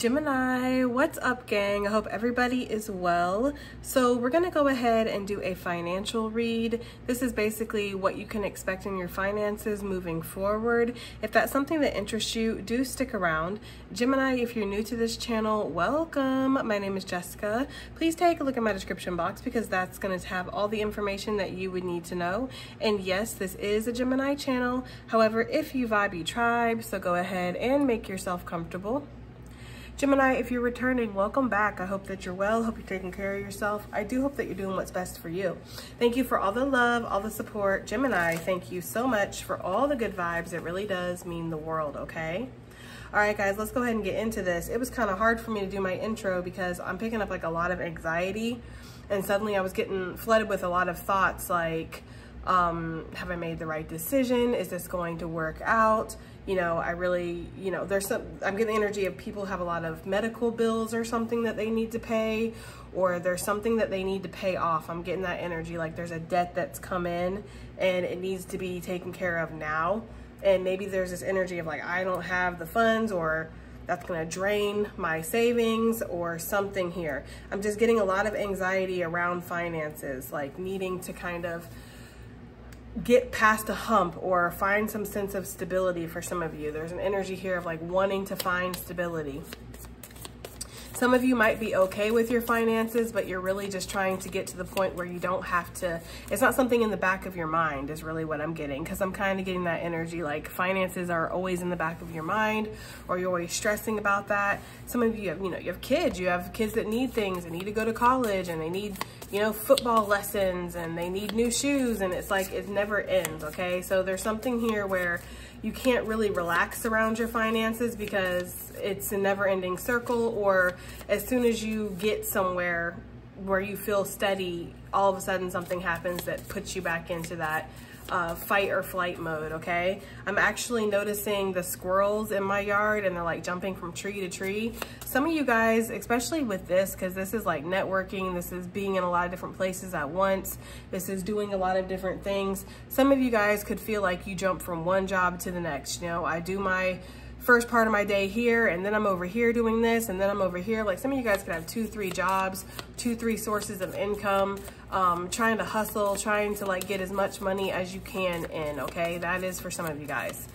Gemini, what's up gang? I hope everybody is well. So we're gonna go ahead and do a financial read. This is basically what you can expect in your finances moving forward. If that's something that interests you, do stick around. Gemini, if you're new to this channel, welcome. My name is Jessica. Please take a look at my description box because that's gonna have all the information that you would need to know. And yes, this is a Gemini channel. However, if you vibe, you tribe, so go ahead and make yourself comfortable. Gemini, if you're returning, welcome back. I hope that you're well. Hope you're taking care of yourself. I do hope that you're doing what's best for you. Thank you for all the love, all the support. Gemini, thank you so much for all the good vibes. It really does mean the world, okay? All right, guys, let's go ahead and get into this. It was kind of hard for me to do my intro because I'm picking up like a lot of anxiety and suddenly I was getting flooded with a lot of thoughts like, um, have I made the right decision? Is this going to work out? You know, I really, you know, there's some, I'm getting the energy of people have a lot of medical bills or something that they need to pay, or there's something that they need to pay off. I'm getting that energy like there's a debt that's come in and it needs to be taken care of now. And maybe there's this energy of like, I don't have the funds or that's gonna drain my savings or something here. I'm just getting a lot of anxiety around finances, like needing to kind of, get past a hump or find some sense of stability for some of you. There's an energy here of like wanting to find stability. Some of you might be okay with your finances, but you're really just trying to get to the point where you don't have to, it's not something in the back of your mind is really what I'm getting. Cause I'm kind of getting that energy like finances are always in the back of your mind or you're always stressing about that. Some of you have, you know, you have kids, you have kids that need things and need to go to college and they need, you know, football lessons and they need new shoes and it's like, it never ends. Okay. So there's something here where you can't really relax around your finances because it's a never ending circle or as soon as you get somewhere where you feel steady, all of a sudden something happens that puts you back into that uh, fight or flight mode, okay? I'm actually noticing the squirrels in my yard and they're like jumping from tree to tree. Some of you guys, especially with this, because this is like networking, this is being in a lot of different places at once, this is doing a lot of different things. Some of you guys could feel like you jump from one job to the next. You know, I do my first part of my day here and then I'm over here doing this and then I'm over here. Like some of you guys could have two, three jobs, two, three sources of income, um, trying to hustle, trying to like get as much money as you can in, okay? That is for some of you guys.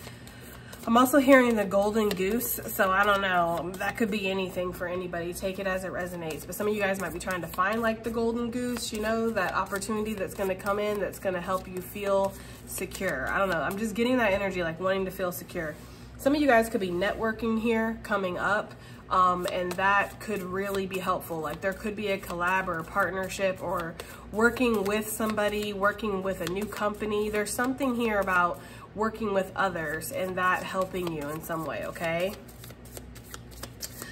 I'm also hearing the golden goose, so I don't know. That could be anything for anybody. Take it as it resonates. But some of you guys might be trying to find like the golden goose, you know, that opportunity that's gonna come in that's gonna help you feel secure. I don't know. I'm just getting that energy, like wanting to feel secure. Some of you guys could be networking here coming up. Um, and that could really be helpful. Like there could be a collab or a partnership or working with somebody, working with a new company. There's something here about working with others and that helping you in some way, okay?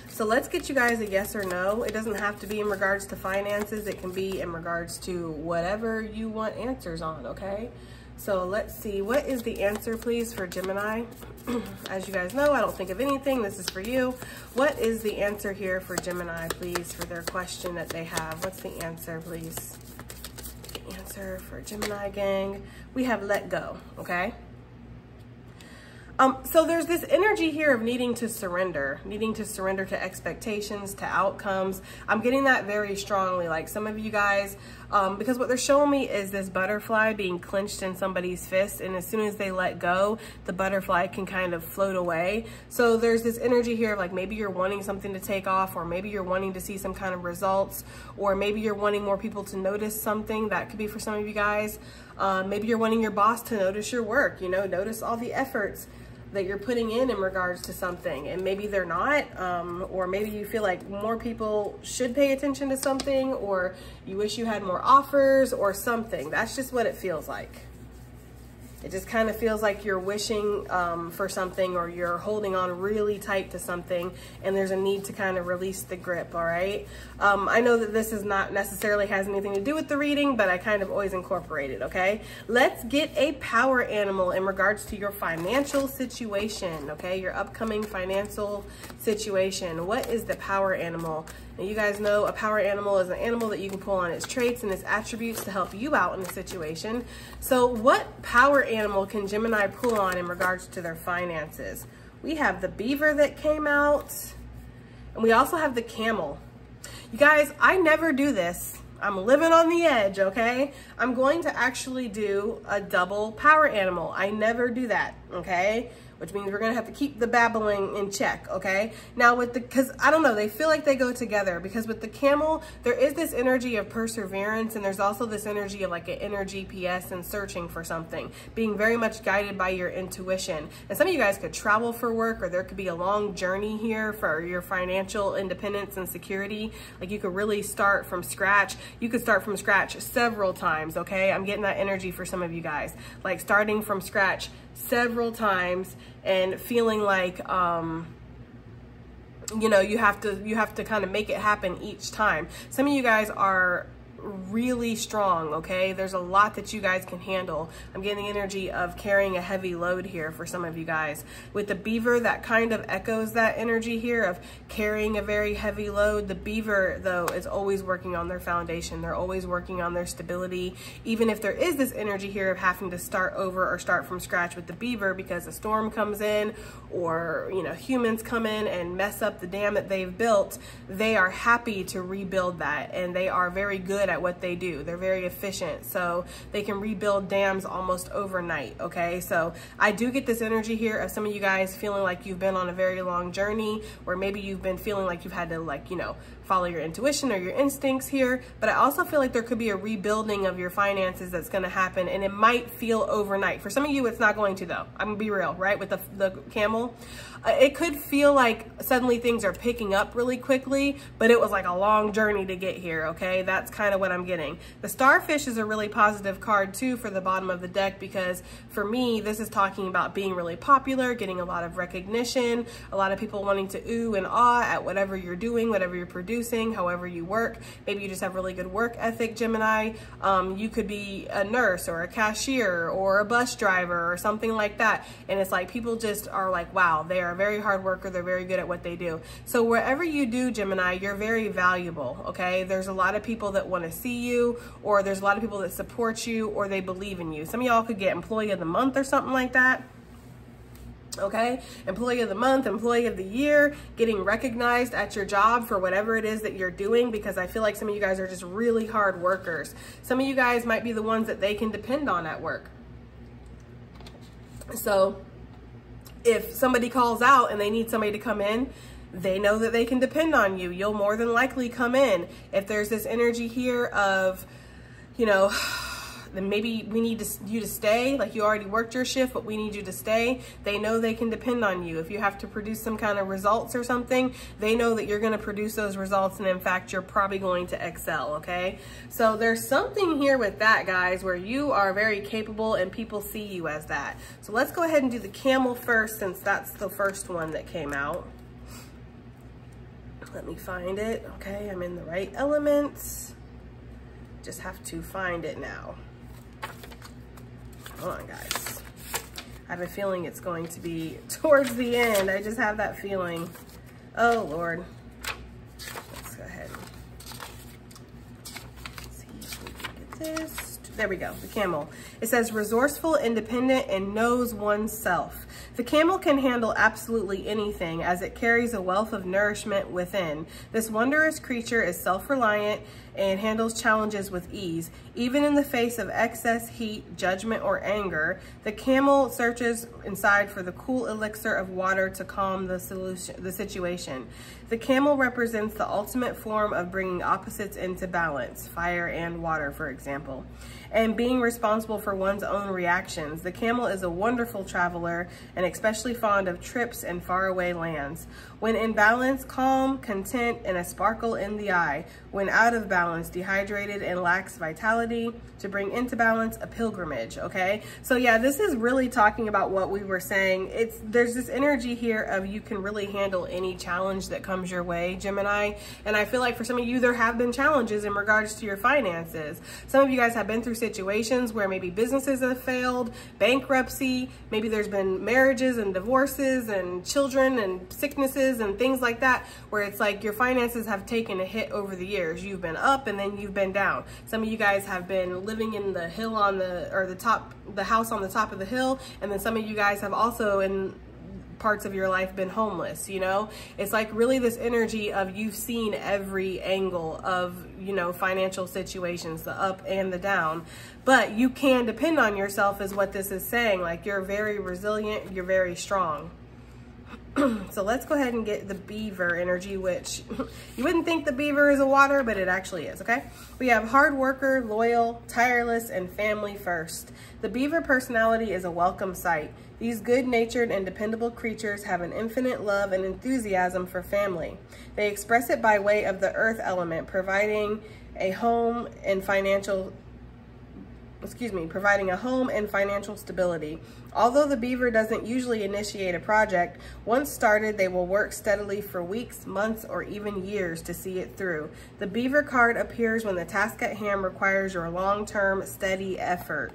So let's get you guys a yes or no. It doesn't have to be in regards to finances. It can be in regards to whatever you want answers on, okay? So let's see, what is the answer please for Gemini? As you guys know, I don't think of anything. This is for you. What is the answer here for Gemini, please, for their question that they have? What's the answer, please? The answer for Gemini gang. We have let go, okay? Um, so there's this energy here of needing to surrender, needing to surrender to expectations, to outcomes. I'm getting that very strongly. Like some of you guys, um, because what they're showing me is this butterfly being clenched in somebody's fist. And as soon as they let go, the butterfly can kind of float away. So there's this energy here of like maybe you're wanting something to take off or maybe you're wanting to see some kind of results or maybe you're wanting more people to notice something. That could be for some of you guys. Uh, maybe you're wanting your boss to notice your work, you know, notice all the efforts that you're putting in in regards to something and maybe they're not um, or maybe you feel like more people should pay attention to something or you wish you had more offers or something. That's just what it feels like it just kind of feels like you're wishing um, for something or you're holding on really tight to something and there's a need to kind of release the grip, all right? Um, I know that this is not necessarily has anything to do with the reading, but I kind of always incorporate it, okay? Let's get a power animal in regards to your financial situation, okay? Your upcoming financial situation. What is the power animal? And you guys know a power animal is an animal that you can pull on its traits and its attributes to help you out in a situation. So what power animal can Gemini pull on in regards to their finances? We have the beaver that came out And we also have the camel. You guys, I never do this. I'm living on the edge, okay? I'm going to actually do a double power animal. I never do that, okay? Which means we're gonna have to keep the babbling in check, okay? Now with the, cause I don't know, they feel like they go together because with the camel, there is this energy of perseverance and there's also this energy of like an inner GPS and searching for something, being very much guided by your intuition. And some of you guys could travel for work or there could be a long journey here for your financial independence and security. Like you could really start from scratch. You could start from scratch several times, okay? I'm getting that energy for some of you guys. Like starting from scratch several times and feeling like um, you know you have to you have to kind of make it happen each time. Some of you guys are really strong, okay? There's a lot that you guys can handle. I'm getting the energy of carrying a heavy load here for some of you guys. With the beaver, that kind of echoes that energy here of carrying a very heavy load. The beaver, though, is always working on their foundation. They're always working on their stability. Even if there is this energy here of having to start over or start from scratch with the beaver because a storm comes in or, you know, humans come in and mess up the dam that they've built, they are happy to rebuild that and they are very good at what they do. They're very efficient. So they can rebuild dams almost overnight. Okay. So I do get this energy here of some of you guys feeling like you've been on a very long journey, or maybe you've been feeling like you've had to like, you know, follow your intuition or your instincts here. But I also feel like there could be a rebuilding of your finances that's going to happen and it might feel overnight. For some of you, it's not going to though. I'm gonna be real, right? With the, the camel, uh, it could feel like suddenly things are picking up really quickly, but it was like a long journey to get here. Okay. That's kind of what I'm getting. The starfish is a really positive card too for the bottom of the deck because for me, this is talking about being really popular, getting a lot of recognition, a lot of people wanting to ooh and ah at whatever you're doing, whatever you're producing producing, however you work. Maybe you just have really good work ethic, Gemini. Um, you could be a nurse or a cashier or a bus driver or something like that. And it's like people just are like, wow, they are a very hard worker. They're very good at what they do. So wherever you do, Gemini, you're very valuable, okay? There's a lot of people that want to see you or there's a lot of people that support you or they believe in you. Some of y'all could get employee of the month or something like that okay? Employee of the month, employee of the year, getting recognized at your job for whatever it is that you're doing because I feel like some of you guys are just really hard workers. Some of you guys might be the ones that they can depend on at work. So if somebody calls out and they need somebody to come in, they know that they can depend on you. You'll more than likely come in. If there's this energy here of, you know, then maybe we need to, you to stay, like you already worked your shift, but we need you to stay. They know they can depend on you. If you have to produce some kind of results or something, they know that you're gonna produce those results and in fact, you're probably going to excel, okay? So there's something here with that, guys, where you are very capable and people see you as that. So let's go ahead and do the camel first since that's the first one that came out. Let me find it. Okay, I'm in the right elements. Just have to find it now. Hold on, guys. I have a feeling it's going to be towards the end. I just have that feeling. Oh, Lord. Let's go ahead see if we can get this. There we go, the camel. It says resourceful, independent, and knows oneself. The camel can handle absolutely anything as it carries a wealth of nourishment within. This wondrous creature is self-reliant and handles challenges with ease. Even in the face of excess heat, judgment, or anger, the camel searches inside for the cool elixir of water to calm the, solution, the situation. The camel represents the ultimate form of bringing opposites into balance, fire and water, for example, and being responsible for one's own reactions. The camel is a wonderful traveler and especially fond of trips and faraway lands. When in balance, calm, content, and a sparkle in the eye. When out of balance, dehydrated and lacks vitality. To bring into balance, a pilgrimage, okay? So yeah, this is really talking about what we were saying. It's There's this energy here of you can really handle any challenge that comes your way, Gemini. And I feel like for some of you, there have been challenges in regards to your finances. Some of you guys have been through situations where maybe businesses have failed, bankruptcy, maybe there's been marriages and divorces and children and sicknesses and things like that, where it's like your finances have taken a hit over the years. You've been up and then you've been down. Some of you guys have been living in the hill on the, or the top, the house on the top of the hill. And then some of you guys have also in parts of your life been homeless, you know? It's like really this energy of you've seen every angle of, you know, financial situations, the up and the down. But you can depend on yourself is what this is saying. Like you're very resilient, you're very strong. so let's go ahead and get the beaver energy, which you wouldn't think the beaver is a water, but it actually is, okay? We have hard worker, loyal, tireless, and family first. The beaver personality is a welcome sight. These good-natured and dependable creatures have an infinite love and enthusiasm for family. They express it by way of the earth element, providing a home and financial excuse me, providing a home and financial stability. Although the beaver doesn't usually initiate a project, once started, they will work steadily for weeks, months, or even years to see it through. The beaver card appears when the task at hand requires your long-term, steady effort.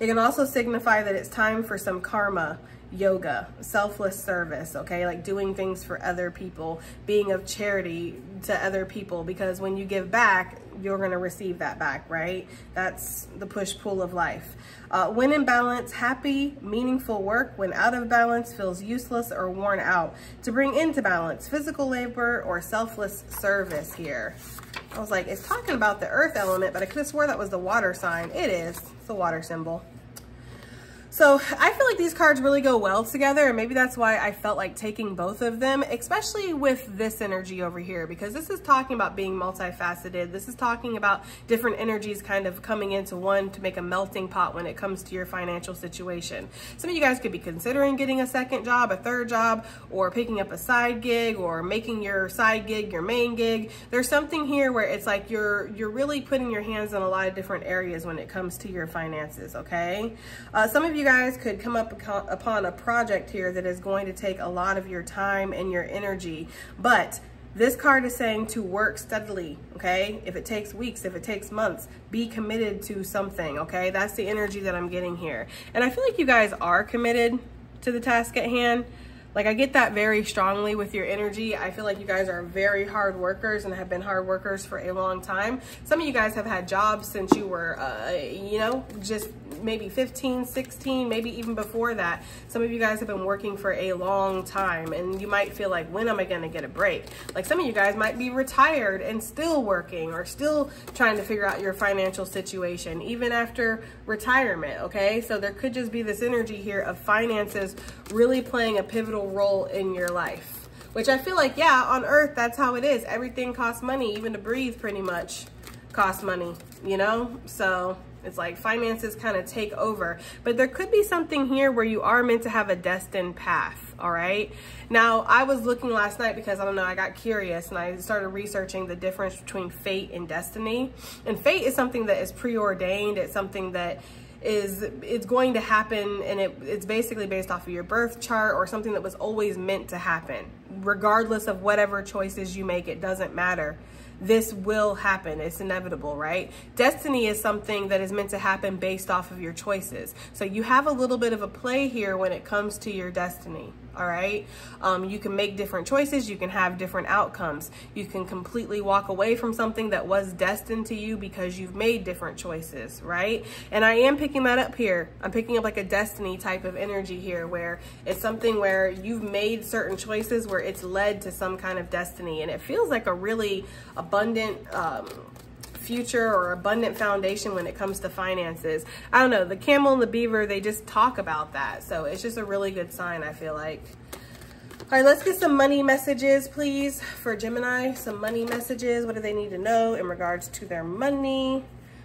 It can also signify that it's time for some karma, yoga, selfless service, okay? Like doing things for other people, being of charity to other people because when you give back, you're going to receive that back, right? That's the push-pull of life. Uh, when in balance, happy, meaningful work. When out of balance, feels useless or worn out. To bring into balance, physical labor or selfless service here. I was like, it's talking about the earth element, but I could have swore that was the water sign. It is. It's the water symbol. So I feel like these cards really go well together and maybe that's why I felt like taking both of them, especially with this energy over here, because this is talking about being multifaceted. This is talking about different energies kind of coming into one to make a melting pot when it comes to your financial situation. Some of you guys could be considering getting a second job, a third job, or picking up a side gig or making your side gig your main gig. There's something here where it's like you're, you're really putting your hands in a lot of different areas when it comes to your finances, okay? Uh, some of you you guys could come up upon a project here that is going to take a lot of your time and your energy, but this card is saying to work steadily, okay? If it takes weeks, if it takes months, be committed to something, okay? That's the energy that I'm getting here. And I feel like you guys are committed to the task at hand. Like I get that very strongly with your energy. I feel like you guys are very hard workers and have been hard workers for a long time. Some of you guys have had jobs since you were, uh, you know, just maybe 15, 16, maybe even before that. Some of you guys have been working for a long time and you might feel like, when am I gonna get a break? Like some of you guys might be retired and still working or still trying to figure out your financial situation, even after retirement, okay? So there could just be this energy here of finances really playing a pivotal role in your life. Which I feel like, yeah, on earth, that's how it is. Everything costs money, even to breathe pretty much costs money, you know? So it's like finances kind of take over. But there could be something here where you are meant to have a destined path, all right? Now, I was looking last night because, I don't know, I got curious and I started researching the difference between fate and destiny. And fate is something that is preordained. It's something that is it's going to happen and it, it's basically based off of your birth chart or something that was always meant to happen regardless of whatever choices you make it doesn't matter this will happen. It's inevitable, right? Destiny is something that is meant to happen based off of your choices. So you have a little bit of a play here when it comes to your destiny all right? Um, you can make different choices. You can have different outcomes. You can completely walk away from something that was destined to you because you've made different choices, right? And I am picking that up here. I'm picking up like a destiny type of energy here where it's something where you've made certain choices where it's led to some kind of destiny. And it feels like a really abundant, um, future or abundant foundation when it comes to finances. I don't know, the camel and the beaver, they just talk about that. So it's just a really good sign, I feel like. All right, let's get some money messages, please, for Gemini. Some money messages. What do they need to know in regards to their money?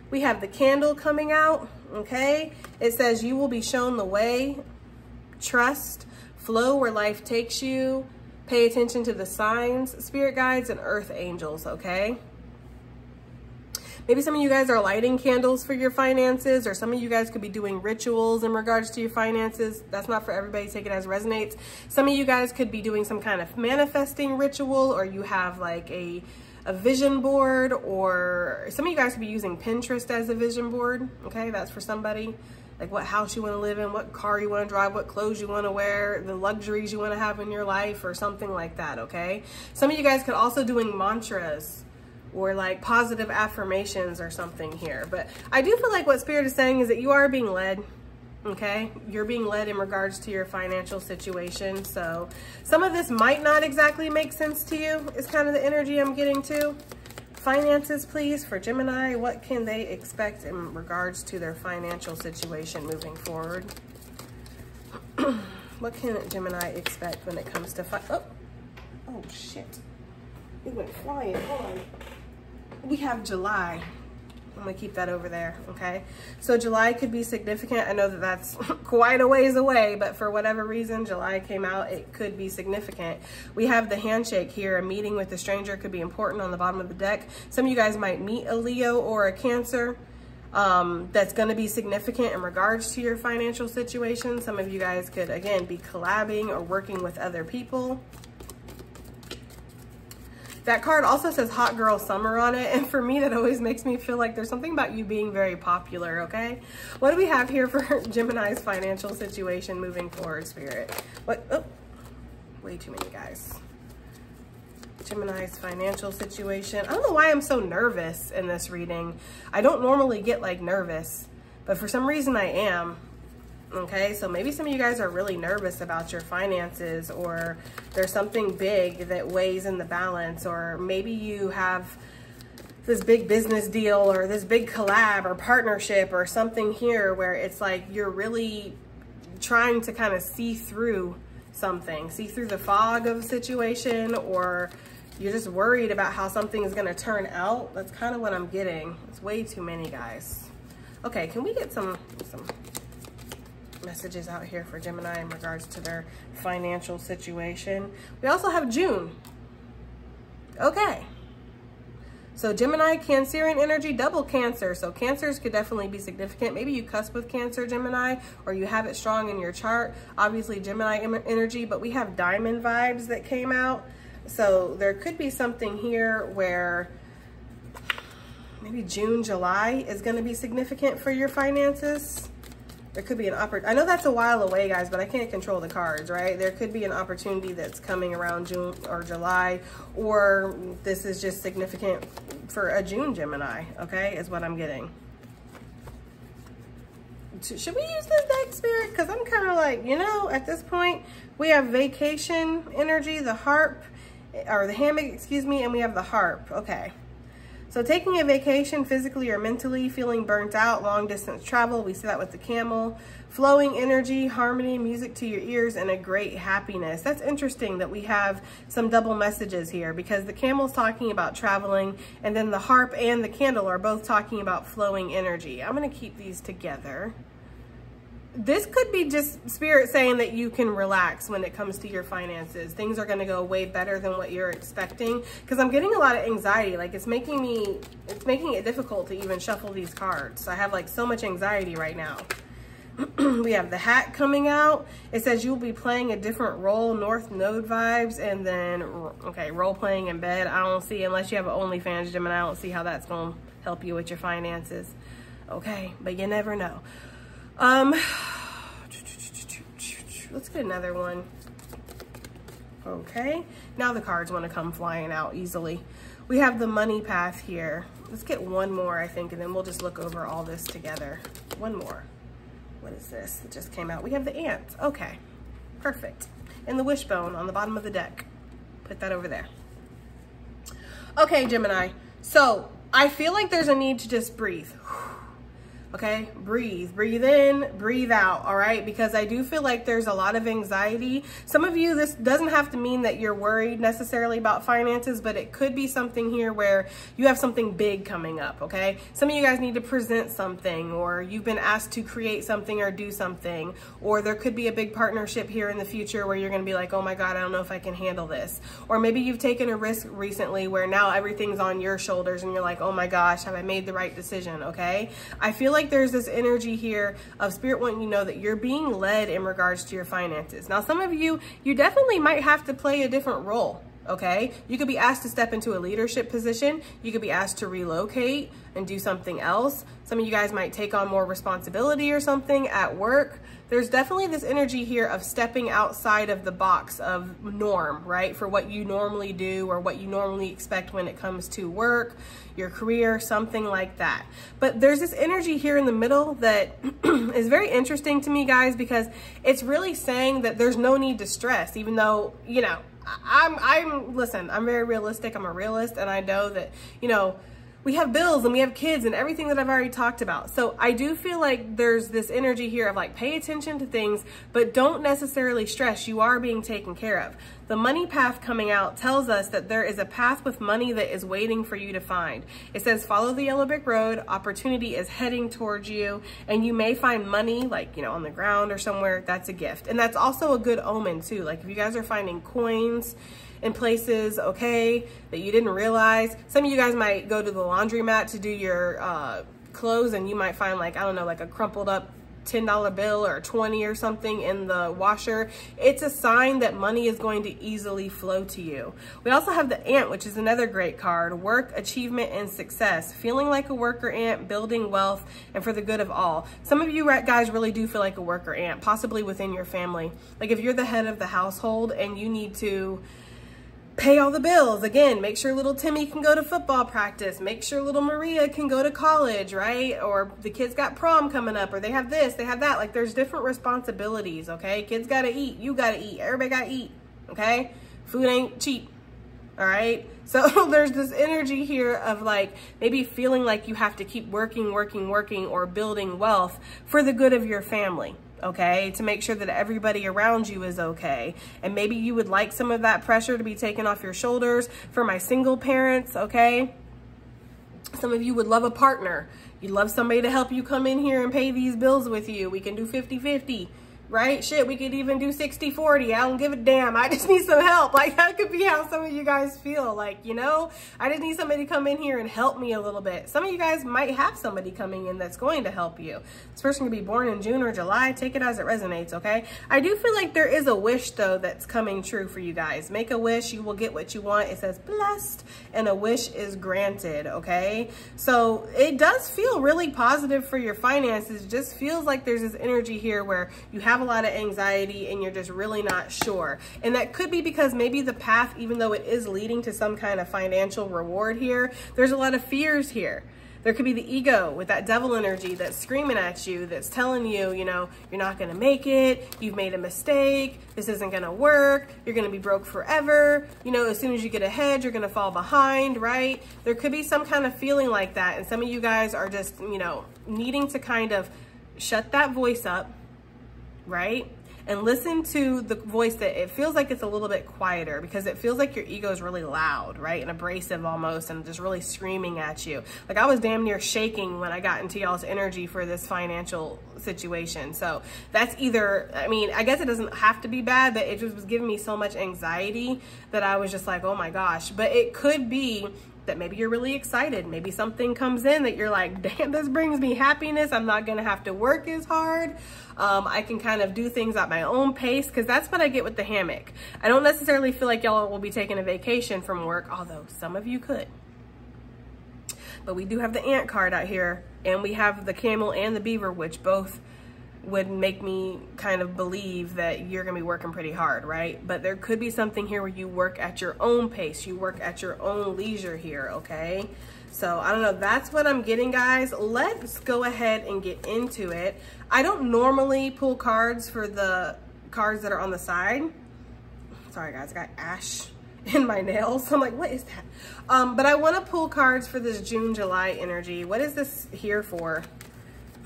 We have the candle coming out, okay? It says you will be shown the way. Trust. Flow where life takes you. Pay attention to the signs, spirit guides, and earth angels, okay? Maybe some of you guys are lighting candles for your finances or some of you guys could be doing rituals in regards to your finances. That's not for everybody. Take it as resonates. Some of you guys could be doing some kind of manifesting ritual or you have like a a vision board or some of you guys could be using Pinterest as a vision board. Okay, that's for somebody like what house you want to live in, what car you want to drive, what clothes you want to wear, the luxuries you want to have in your life or something like that, okay? Some of you guys could also doing mantras or like positive affirmations or something here. But I do feel like what Spirit is saying is that you are being led, okay? You're being led in regards to your financial situation. So some of this might not exactly make sense to you is kind of the energy I'm getting to. Finances, please, for Gemini. What can they expect in regards to their financial situation moving forward? what can Gemini expect when it comes to fi oh, oh shit. It went flying, hold on. We have July. I'm gonna keep that over there, okay? So July could be significant. I know that that's quite a ways away, but for whatever reason, July came out, it could be significant. We have the handshake here. A meeting with a stranger could be important on the bottom of the deck. Some of you guys might meet a Leo or a Cancer um, that's gonna be significant in regards to your financial situation. Some of you guys could, again, be collabing or working with other people. That card also says hot girl summer on it. And for me, that always makes me feel like there's something about you being very popular, okay? What do we have here for Gemini's financial situation moving forward, Spirit? What, oh, way too many guys. Gemini's financial situation. I don't know why I'm so nervous in this reading. I don't normally get like nervous, but for some reason I am okay? So maybe some of you guys are really nervous about your finances or there's something big that weighs in the balance or maybe you have this big business deal or this big collab or partnership or something here where it's like you're really trying to kind of see through something, see through the fog of a situation or you're just worried about how something is gonna turn out. That's kind of what I'm getting. It's way too many guys. Okay, can we get some, some messages out here for Gemini in regards to their financial situation. We also have June. Okay. So Gemini, Cancerian energy, double Cancer. So Cancers could definitely be significant. Maybe you cusp with Cancer, Gemini, or you have it strong in your chart. Obviously Gemini energy, but we have diamond vibes that came out. So there could be something here where maybe June, July is going to be significant for your finances there could be an opportunity. I know that's a while away, guys, but I can't control the cards, right? There could be an opportunity that's coming around June or July, or this is just significant for a June Gemini, okay, is what I'm getting. Should we use this deck, Spirit? Because I'm kind of like, you know, at this point, we have vacation energy, the harp, eh, or the hammock, excuse me, and we have the harp. Okay. So taking a vacation physically or mentally, feeling burnt out, long distance travel, we see that with the camel, flowing energy, harmony, music to your ears, and a great happiness. That's interesting that we have some double messages here because the camel's talking about traveling and then the harp and the candle are both talking about flowing energy. I'm gonna keep these together this could be just spirit saying that you can relax when it comes to your finances. Things are going to go way better than what you're expecting because I'm getting a lot of anxiety. Like it's making me, it's making it difficult to even shuffle these cards. I have like so much anxiety right now. we have the hat coming out. It says you'll be playing a different role, North Node vibes, and then, okay, role playing in bed. I don't see, unless you have an OnlyFans, and I don't see how that's going to help you with your finances. Okay, but you never know. Um, let's get another one. Okay, now the cards want to come flying out easily. We have the money path here. Let's get one more, I think, and then we'll just look over all this together. One more. What is this that just came out? We have the ants. Okay, perfect. And the wishbone on the bottom of the deck. Put that over there. Okay, Gemini. So I feel like there's a need to just breathe okay? Breathe. Breathe in. Breathe out. All right? Because i do feel like there's a lot of anxiety. Some of you this doesn't have to mean that you're worried necessarily about finances but it could be something here where you have something big coming up okay? Some of you guys need to present something or you've been asked to create something or do something or there could be a big partnership here in the future where you're going to be like oh my god i don't know if i can handle this. Or maybe you've taken a risk recently where now everything's on your shoulders and you're like oh my gosh have i made the right decision? Okay? I feel like there's this energy here of spirit wanting you know that you're being led in regards to your finances. Now, some of you, you definitely might have to play a different role okay? You could be asked to step into a leadership position. You could be asked to relocate and do something else. Some of you guys might take on more responsibility or something at work. There's definitely this energy here of stepping outside of the box of norm, right? For what you normally do or what you normally expect when it comes to work, your career, something like that. But there's this energy here in the middle that is very interesting to me, guys, because it's really saying that there's no need to stress, even though, you know, I'm, I'm, listen, I'm very realistic. I'm a realist and I know that, you know, we have bills and we have kids and everything that I've already talked about. So I do feel like there's this energy here of like pay attention to things, but don't necessarily stress. You are being taken care of. The money path coming out tells us that there is a path with money that is waiting for you to find. It says follow the yellow brick road, opportunity is heading towards you, and you may find money like, you know, on the ground or somewhere. That's a gift. And that's also a good omen too. Like if you guys are finding coins, in places, okay, that you didn't realize. Some of you guys might go to the laundromat to do your uh, clothes and you might find like, I don't know, like a crumpled up $10 bill or 20 or something in the washer, it's a sign that money is going to easily flow to you. We also have the ant, which is another great card, work, achievement, and success. Feeling like a worker ant, building wealth, and for the good of all. Some of you guys really do feel like a worker ant, possibly within your family. Like if you're the head of the household and you need to pay all the bills. Again, make sure little Timmy can go to football practice. Make sure little Maria can go to college, right? Or the kids got prom coming up or they have this, they have that. Like there's different responsibilities, okay? Kids gotta eat, you gotta eat, everybody gotta eat, okay? Food ain't cheap, all right? So there's this energy here of like maybe feeling like you have to keep working, working, working or building wealth for the good of your family okay, to make sure that everybody around you is okay. And maybe you would like some of that pressure to be taken off your shoulders for my single parents, okay? Some of you would love a partner. You'd love somebody to help you come in here and pay these bills with you. We can do 50-50 right? Shit, we could even do 60 40. I don't give a damn. I just need some help. Like, that could be how some of you guys feel. Like, you know, I just need somebody to come in here and help me a little bit. Some of you guys might have somebody coming in that's going to help you. This person could be born in June or July. Take it as it resonates, okay? I do feel like there is a wish, though, that's coming true for you guys. Make a wish, you will get what you want. It says blessed, and a wish is granted, okay? So it does feel really positive for your finances. It just feels like there's this energy here where you have have a lot of anxiety and you're just really not sure. And that could be because maybe the path, even though it is leading to some kind of financial reward here, there's a lot of fears here. There could be the ego with that devil energy that's screaming at you, that's telling you, you know, you're not going to make it, you've made a mistake, this isn't going to work, you're going to be broke forever. You know, as soon as you get ahead, you're going to fall behind, right? There could be some kind of feeling like that. And some of you guys are just, you know, needing to kind of shut that voice up, right? And listen to the voice that it feels like it's a little bit quieter because it feels like your ego is really loud, right? And abrasive almost and just really screaming at you. Like I was damn near shaking when I got into y'all's energy for this financial situation. So that's either, I mean, I guess it doesn't have to be bad, but it just was giving me so much anxiety that I was just like, oh my gosh. But it could be that maybe you're really excited. Maybe something comes in that you're like, damn, this brings me happiness. I'm not gonna have to work as hard. Um, I can kind of do things at my own pace because that's what I get with the hammock. I don't necessarily feel like y'all will be taking a vacation from work, although some of you could. But we do have the ant card out here and we have the camel and the beaver, which both would make me kind of believe that you're gonna be working pretty hard, right? But there could be something here where you work at your own pace, you work at your own leisure here, okay? So I don't know, that's what I'm getting, guys. Let's go ahead and get into it. I don't normally pull cards for the cards that are on the side. Sorry, guys, I got ash in my nails. I'm like, what is that? Um, but I wanna pull cards for this June, July energy. What is this here for?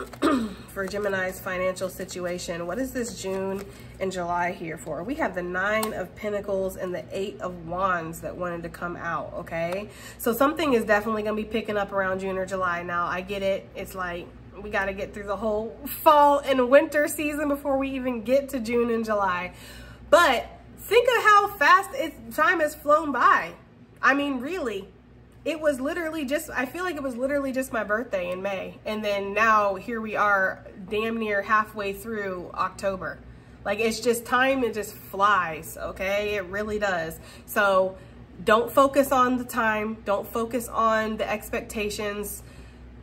for Gemini's financial situation. What is this June and July here for? We have the Nine of Pentacles and the Eight of Wands that wanted to come out, okay? So something is definitely to be picking up around June or July. Now, I get it. It's like we got to get through the whole fall and winter season before we even get to June and July. But think of how fast it, time has flown by. I mean, really, it was literally just, I feel like it was literally just my birthday in May. And then now here we are damn near halfway through October. Like it's just time, it just flies, okay? It really does. So don't focus on the time. Don't focus on the expectations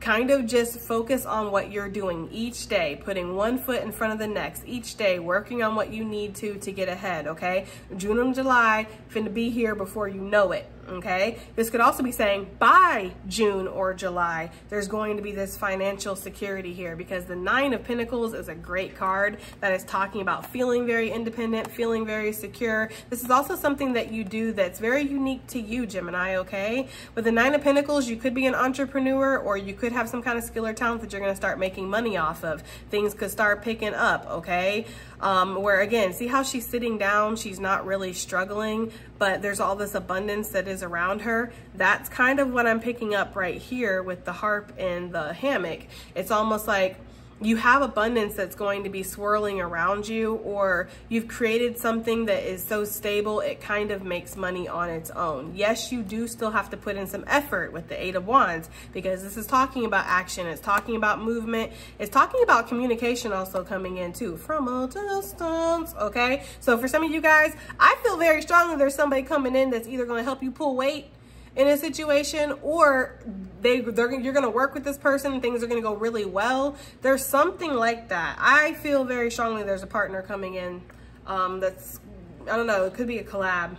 kind of just focus on what you're doing each day, putting one foot in front of the next each day, working on what you need to to get ahead, okay? June and July finna be here before you know it okay? This could also be saying by June or July, there's going to be this financial security here because the Nine of Pentacles is a great card that is talking about feeling very independent, feeling very secure. This is also something that you do that's very unique to you, Gemini, okay? With the Nine of Pentacles, you could be an entrepreneur or you could have some kind of skill or talent that you're gonna start making money off of. Things could start picking up, okay? Um, where again, see how she's sitting down, she's not really struggling, but there's all this abundance that is around her. That's kind of what I'm picking up right here with the harp and the hammock. It's almost like you have abundance that's going to be swirling around you or you've created something that is so stable it kind of makes money on its own. Yes, you do still have to put in some effort with the Eight of Wands because this is talking about action, it's talking about movement, it's talking about communication also coming in too from a distance, okay? So for some of you guys, I feel very strongly there's somebody coming in that's either going to help you pull weight in a situation or they they're you're going to work with this person things are going to go really well. There's something like that. I feel very strongly there's a partner coming in um that's i don't know it could be a collab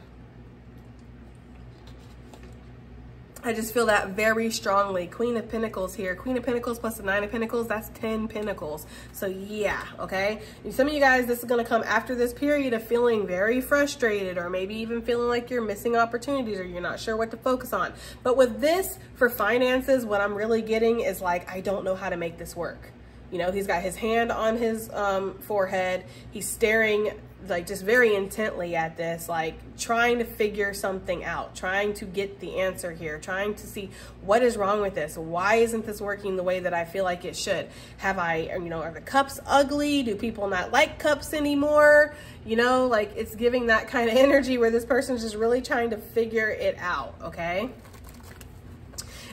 I just feel that very strongly. Queen of Pentacles here. Queen of Pentacles plus the Nine of Pentacles, that's 10 Pentacles. So yeah, okay? And some of you guys, this is going to come after this period of feeling very frustrated or maybe even feeling like you're missing opportunities or you're not sure what to focus on. But with this, for finances, what I'm really getting is like, I don't know how to make this work. You know, he's got his hand on his um, forehead. He's staring like just very intently at this, like trying to figure something out, trying to get the answer here, trying to see what is wrong with this. Why isn't this working the way that I feel like it should? Have I, you know, are the cups ugly? Do people not like cups anymore? You know, like it's giving that kind of energy where this person's just really trying to figure it out, okay?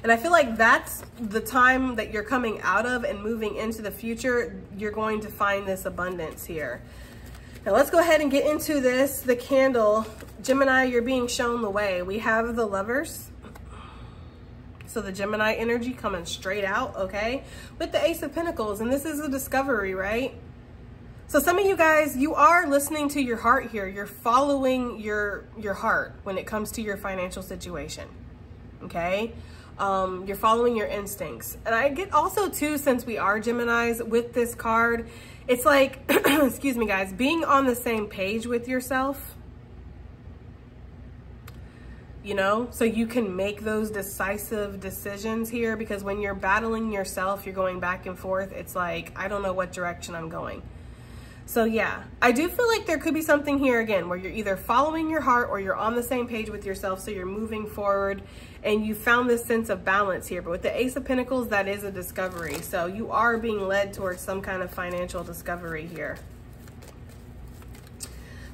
And I feel like that's the time that you're coming out of and moving into the future, you're going to find this abundance here. Now let's go ahead and get into this, the candle. Gemini, you're being shown the way. We have the lovers. So the Gemini energy coming straight out, okay? With the Ace of Pentacles, and this is a discovery, right? So some of you guys, you are listening to your heart here. You're following your, your heart when it comes to your financial situation, okay? Um, you're following your instincts. And I get also too, since we are Geminis with this card, it's like, excuse me guys, being on the same page with yourself, you know, so you can make those decisive decisions here because when you're battling yourself, you're going back and forth. It's like, I don't know what direction I'm going. So yeah, I do feel like there could be something here again where you're either following your heart or you're on the same page with yourself. So you're moving forward and you found this sense of balance here. But with the Ace of Pentacles, that is a discovery. So you are being led towards some kind of financial discovery here.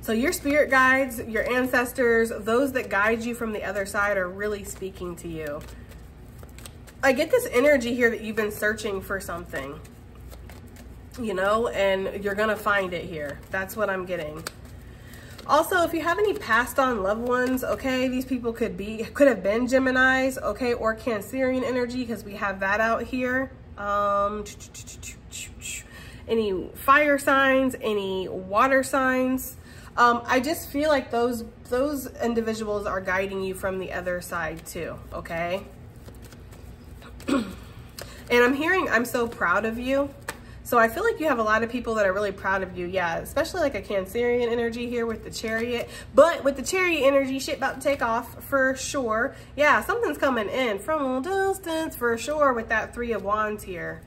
So your spirit guides, your ancestors, those that guide you from the other side are really speaking to you. I get this energy here that you've been searching for something you know, and you're gonna find it here. That's what I'm getting. Also, if you have any passed on loved ones, okay, these people could be, could have been Geminis, okay, or Cancerian energy, because we have that out here. Um, any fire signs, any water signs. Um, I just feel like those, those individuals are guiding you from the other side too, okay? and I'm hearing, I'm so proud of you. So I feel like you have a lot of people that are really proud of you. Yeah, especially like a Cancerian energy here with the Chariot. But with the Chariot energy, shit about to take off for sure. Yeah, something's coming in from a distance for sure with that Three of Wands here.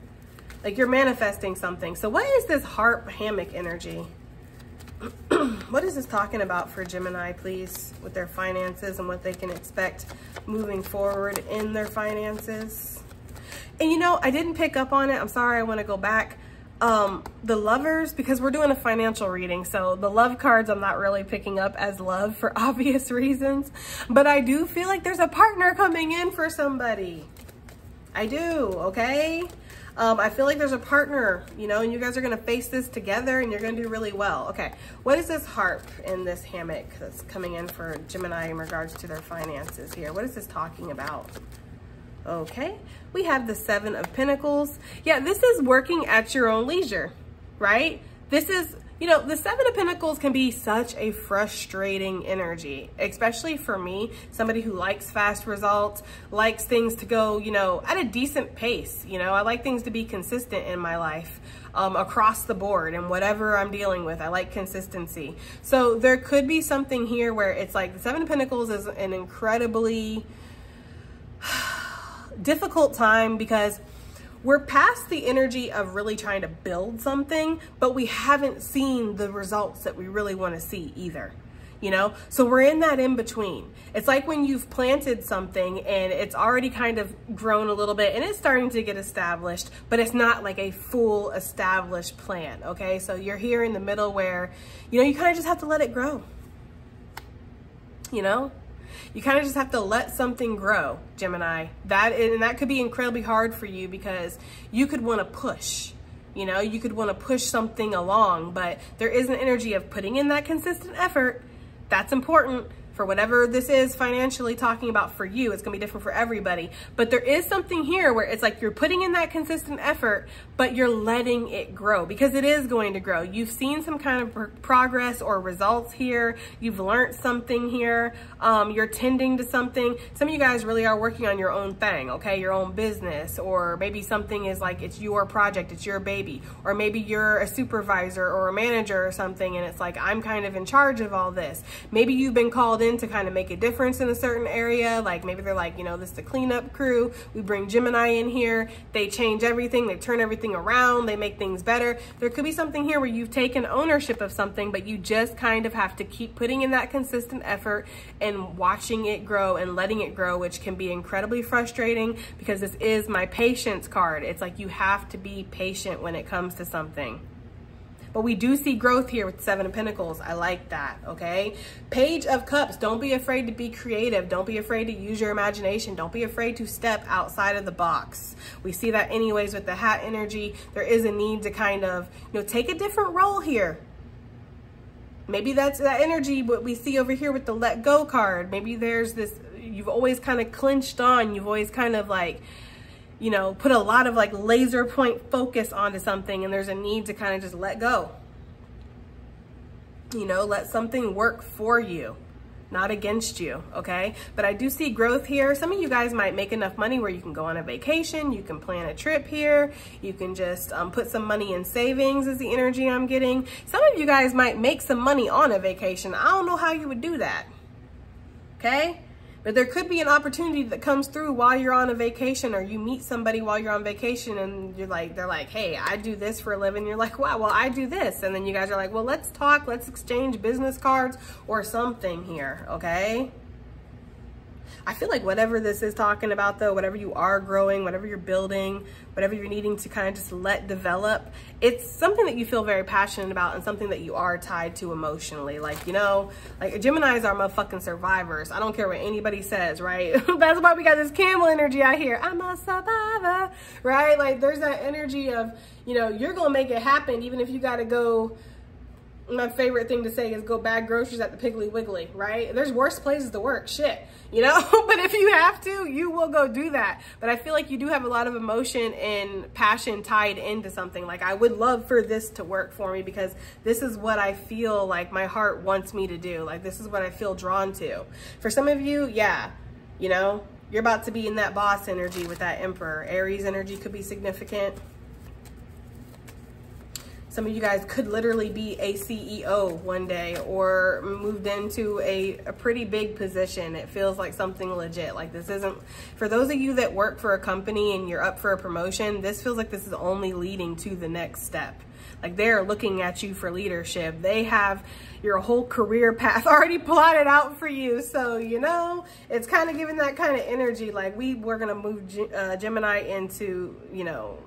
Like you're manifesting something. So what is this harp hammock energy? what is this talking about for Gemini, please, with their finances and what they can expect moving forward in their finances? And you know, I didn't pick up on it. I'm sorry, I want to go back um the lovers because we're doing a financial reading so the love cards i'm not really picking up as love for obvious reasons but i do feel like there's a partner coming in for somebody i do okay Um, I feel like there's a partner, you know, and you guys are to face this together and you're to do really well. Okay, what is this harp in this hammock that's coming in for Gemini in regards to their finances here? What is this talking about? Okay, we have the Seven of Pentacles. Yeah, this is working at your own leisure, right? This is you know, the Seven of Pentacles can be such a frustrating energy, especially for me, somebody who likes fast results, likes things to go, you know, at a decent pace. You know, I like things to be consistent in my life um, across the board and whatever I'm dealing with. I like consistency. So there could be something here where it's like the Seven of Pentacles is an incredibly difficult time because we're past the energy of really trying to build something, but we haven't seen the results that we really want to see either. You know, so we're in that in between. It's like when you've planted something and it's already kind of grown a little bit and it's starting to get established, but it's not like a full established plant. Okay. So you're here in the middle where, you know, you kind of just have to let it grow. You know, you kind of just have to let something grow, Gemini. That and that could be incredibly hard for you because you could want to push. You know, you could want to push something along, but there is an energy of putting in that consistent effort. That's important for whatever this is financially talking about for you. It's gonna be different for everybody. But there is something here where it's like you're putting in that consistent effort, but you're letting it grow because it is going to grow. You've seen some kind of progress or results here. You've learned something here. Um, you're tending to something. Some of you guys really are working on your own thing, okay? Your own business, or maybe something is like it's your project, it's your baby, or maybe you're a supervisor or a manager or something and it's like, I'm kind of in charge of all this. Maybe you've been called in to kind of make a difference in a certain area. Like maybe they're like, you know, this is the cleanup crew. We bring Gemini in here. They change everything. They turn everything around. They make things better. There could be something here where you've taken ownership of something, but you just kind of have to keep putting in that consistent effort and watching it grow and letting it grow, which can be incredibly frustrating because this is my patience card. It's like you have to be patient when it comes to something. But we do see growth here with Seven of Pentacles. I like that, okay? Page of Cups. Don't be afraid to be creative. Don't be afraid to use your imagination. Don't be afraid to step outside of the box. We see that anyways with the hat energy. There is a need to kind of, you know, take a different role here. Maybe that's that energy, what we see over here with the let go card. Maybe there's this, you've always kind of clinched on. You've always kind of like, you know, put a lot of like laser point focus onto something and there's a need to kind of just let go. You know, let something work for you, not against you, okay? But I do see growth here. Some of you guys might make enough money where you can go on a vacation, you can plan a trip here, you can just um, put some money in savings is the energy I'm getting. Some of you guys might make some money on a vacation. I don't know how you would do that, okay? But there could be an opportunity that comes through while you're on a vacation or you meet somebody while you're on vacation and you're like, they're like, hey, I do this for a living. You're like, wow, well, I do this. And then you guys are like, well, let's talk, let's exchange business cards or something here, okay? I feel like whatever this is talking about though, whatever you are growing, whatever you're building, whatever you're needing to kind of just let develop, it's something that you feel very passionate about and something that you are tied to emotionally. Like, you know, like Geminis are motherfucking survivors. I don't care what anybody says, right? That's why we got this camel energy out here. I'm a survivor, right? Like there's that energy of, you know, you're going to make it happen even if you got to go my favorite thing to say is go bag groceries at the Piggly Wiggly, right? There's worse places to work, shit, you know? but if you have to, you will go do that. But I feel like you do have a lot of emotion and passion tied into something. Like I would love for this to work for me because this is what I feel like my heart wants me to do. Like this is what I feel drawn to. For some of you, yeah, you know, you're about to be in that boss energy with that emperor. Aries energy could be significant. Some of you guys could literally be a CEO one day or moved into a, a pretty big position. It feels like something legit. Like this isn't, for those of you that work for a company and you're up for a promotion, this feels like this is only leading to the next step. Like they're looking at you for leadership. They have your whole career path already plotted out for you. So, you know, it's kind of giving that kind of energy. Like we, we're going to move uh, Gemini into, you know,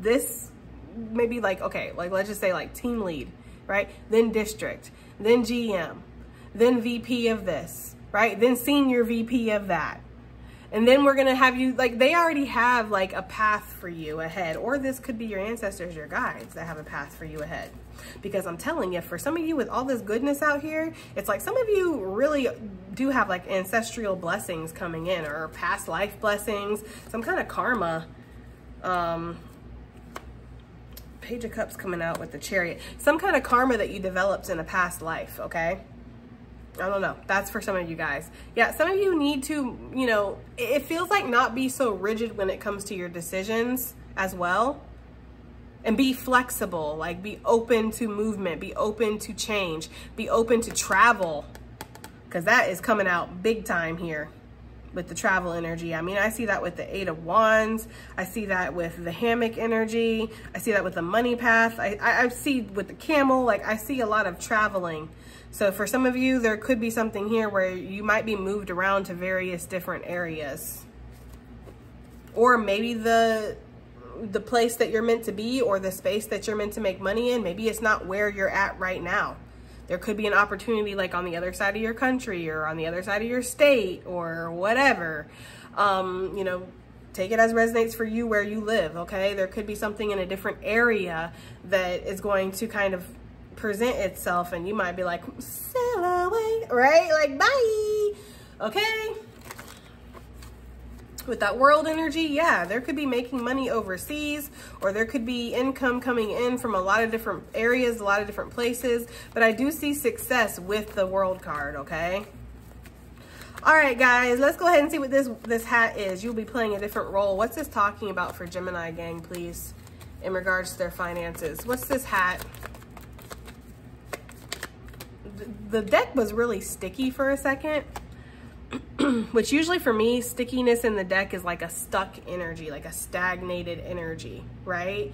this maybe like, okay, like let's just say like team lead, right? Then district, then GM, then VP of this, right? Then senior VP of that. And then we're going to have you, like, they already have, like, a path for you ahead. Or this could be your ancestors, your guides that have a path for you ahead. Because I'm telling you, for some of you with all this goodness out here, it's like some of you really do have, like, ancestral blessings coming in or past life blessings, some kind of karma. Um, Page of Cups coming out with the Chariot. Some kind of karma that you developed in a past life, okay? I don't know. That's for some of you guys. Yeah, some of you need to, you know, it feels like not be so rigid when it comes to your decisions as well. And be flexible, like be open to movement, be open to change, be open to travel. Because that is coming out big time here with the travel energy. I mean, I see that with the Eight of Wands. I see that with the hammock energy. I see that with the money path. I, I, I see with the camel, like I see a lot of traveling so for some of you, there could be something here where you might be moved around to various different areas. Or maybe the the place that you're meant to be or the space that you're meant to make money in, maybe it's not where you're at right now. There could be an opportunity like on the other side of your country or on the other side of your state or whatever. Um, you know, take it as resonates for you where you live, okay? There could be something in a different area that is going to kind of present itself and you might be like, sail away, right? Like, bye, okay? With that world energy, yeah, there could be making money overseas or there could be income coming in from a lot of different areas, a lot of different places, but I do see success with the world card, okay? All right, guys, let's go ahead and see what this, this hat is. You'll be playing a different role. What's this talking about for Gemini gang, please, in regards to their finances? What's this hat? the deck was really sticky for a second, which usually for me, stickiness in the deck is like a stuck energy, like a stagnated energy, right?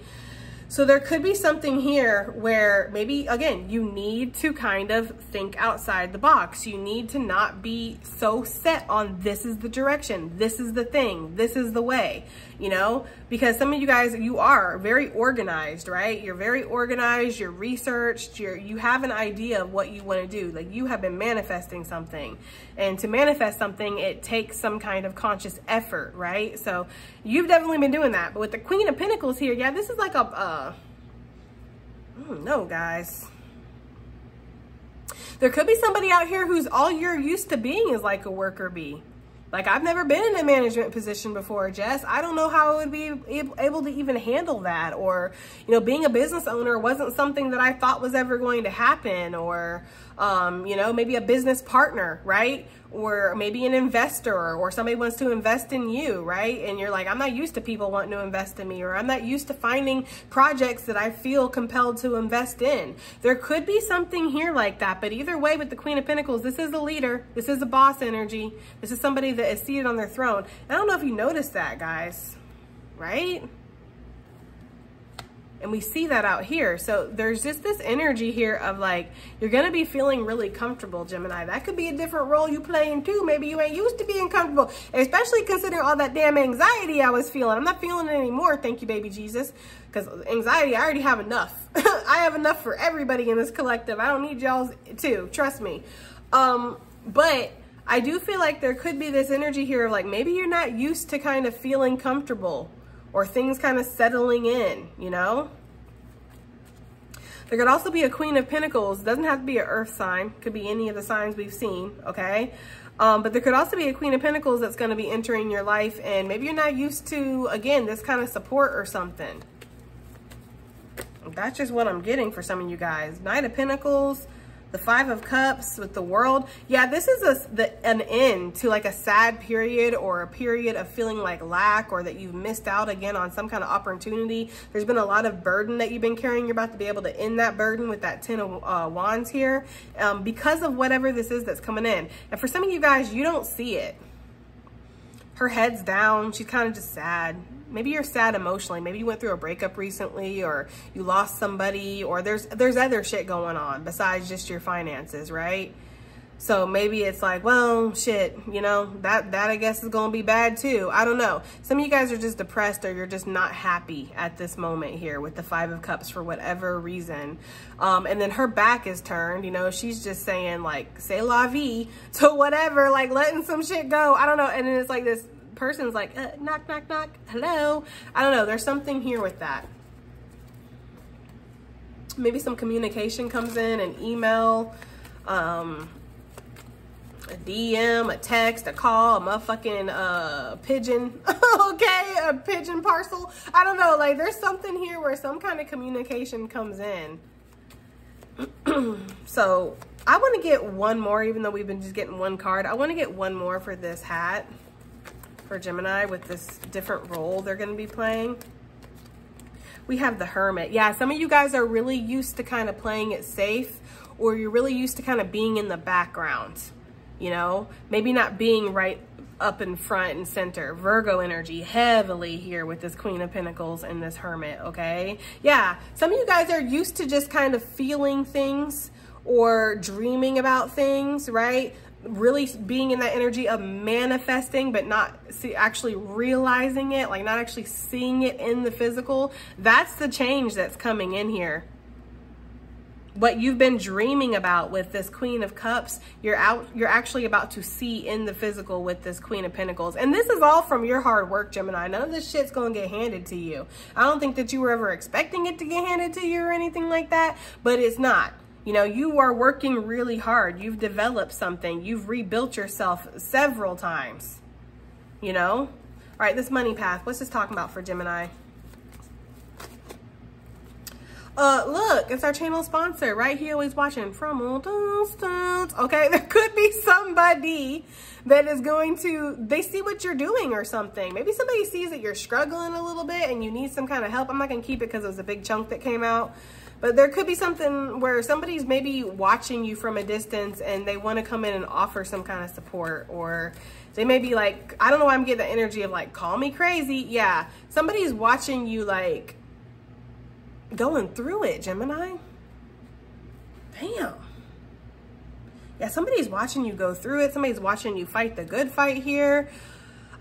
So there could be something here where maybe, again, you need to kind of think outside the box. You need to not be so set on this is the direction, this is the thing, this is the way, you know? Because some of you guys, you are very organized, right? You're very organized, you're researched, you're, you have an idea of what you want to do. Like you have been manifesting something. And to manifest something, it takes some kind of conscious effort, right? So you've definitely been doing that. But with the Queen of Pentacles here, yeah, this is like a, uh, no, guys. There could be somebody out here who's all you're used to being is like a worker bee. Like I've never been in a management position before, Jess. I don't know how I would be able to even handle that. Or, you know, being a business owner wasn't something that I thought was ever going to happen. Or, um, you know, maybe a business partner, right? Or maybe an investor or somebody wants to invest in you, right? And you're like, I'm not used to people wanting to invest in me or I'm not used to finding projects that I feel compelled to invest in. There could be something here like that, but either way with the Queen of Pentacles, this is a leader. This is a boss energy. This is somebody that is seated on their throne. I don't know if you noticed that, guys, right? And we see that out here. So there's just this energy here of like, you're going to be feeling really comfortable, Gemini. That could be a different role you playing too. Maybe you ain't used to being comfortable, especially considering all that damn anxiety I was feeling. I'm not feeling it anymore. Thank you, baby Jesus. Because anxiety, I already have enough. I have enough for everybody in this collective. I don't need y'all's too. Trust me. Um, but I do feel like there could be this energy here of like, maybe you're not used to kind of feeling comfortable or things kind of settling in, you know? There could also be a Queen of Pentacles. It doesn't have to be an earth sign. Could be any of the signs we've seen, okay? Um, but there could also be a Queen of Pentacles that's going to be entering your life and maybe you're not used to, again, this kind of support or something. That's just what I'm getting for some of you guys. Knight of Pentacles, the five of cups with the world. Yeah this is a the, an end to like a sad period or a period of feeling like lack or that you've missed out again on some kind of opportunity. There's been a lot of burden that you've been carrying. You're about to be able to end that burden with that ten of uh, wands here um, because of whatever this is that's coming in. And for some of you guys you don't see it. Her head's down. She's kind of just sad maybe you're sad emotionally. Maybe you went through a breakup recently or you lost somebody or there's there's other shit going on besides just your finances, right? So maybe it's like, well, shit, you know, that, that I guess is to be bad too. I don't know. Some of you guys are just depressed or you're just not happy at this moment here with the five of cups for whatever reason. Um, and then her back is turned, you know, she's just saying like, c'est la vie to whatever, like letting some shit go. I don't know. And then it's like this person's like, uh, knock, knock, knock, hello. I don't know. There's something here with that. Maybe some communication comes in, an email, um, a DM, a text, a call, a motherfucking uh, pigeon, okay, a pigeon parcel. I don't know, like there's something here where some kind of communication comes in. so I want to get one more, even though we've been just getting one card. I want to get one more for this hat for Gemini with this different role they're going to be playing. We have the Hermit. Yeah, some of you guys are really used to kind of playing it safe or you're really used to kind of being in the background you know, maybe not being right up in front and center. Virgo energy heavily here with this Queen of Pentacles and this Hermit, okay? Yeah, some of you guys are used to just kind of feeling things or dreaming about things, right? Really being in that energy of manifesting, but not see, actually realizing it, like not actually seeing it in the physical. That's the change that's coming in here. What you've been dreaming about with this queen of cups you're out you're actually about to see in the physical with this queen of pentacles. And this is all from your hard work gemini. None of this shit's gonna get handed to you. I don't think that you were ever expecting it to get handed to you or anything like that but it's not you know you are working really hard you've developed something you've rebuilt yourself several times you know all right this money path what's this talking about for gemini uh, look, it's our channel sponsor right here, always watching from all distance. Okay, there could be somebody that is going to, they see what you're doing or something. Maybe somebody sees that you're struggling a little bit and you need some kind of help. I'm not going to keep it because it was a big chunk that came out. But there could be something where somebody's maybe watching you from a distance and they want to come in and offer some kind of support or they may be like, I don't know why I'm getting the energy of like, call me crazy. Yeah, somebody's watching you like going through it, Gemini. Damn. Yeah, somebody's watching you go through it. Somebody's watching you fight the good fight here.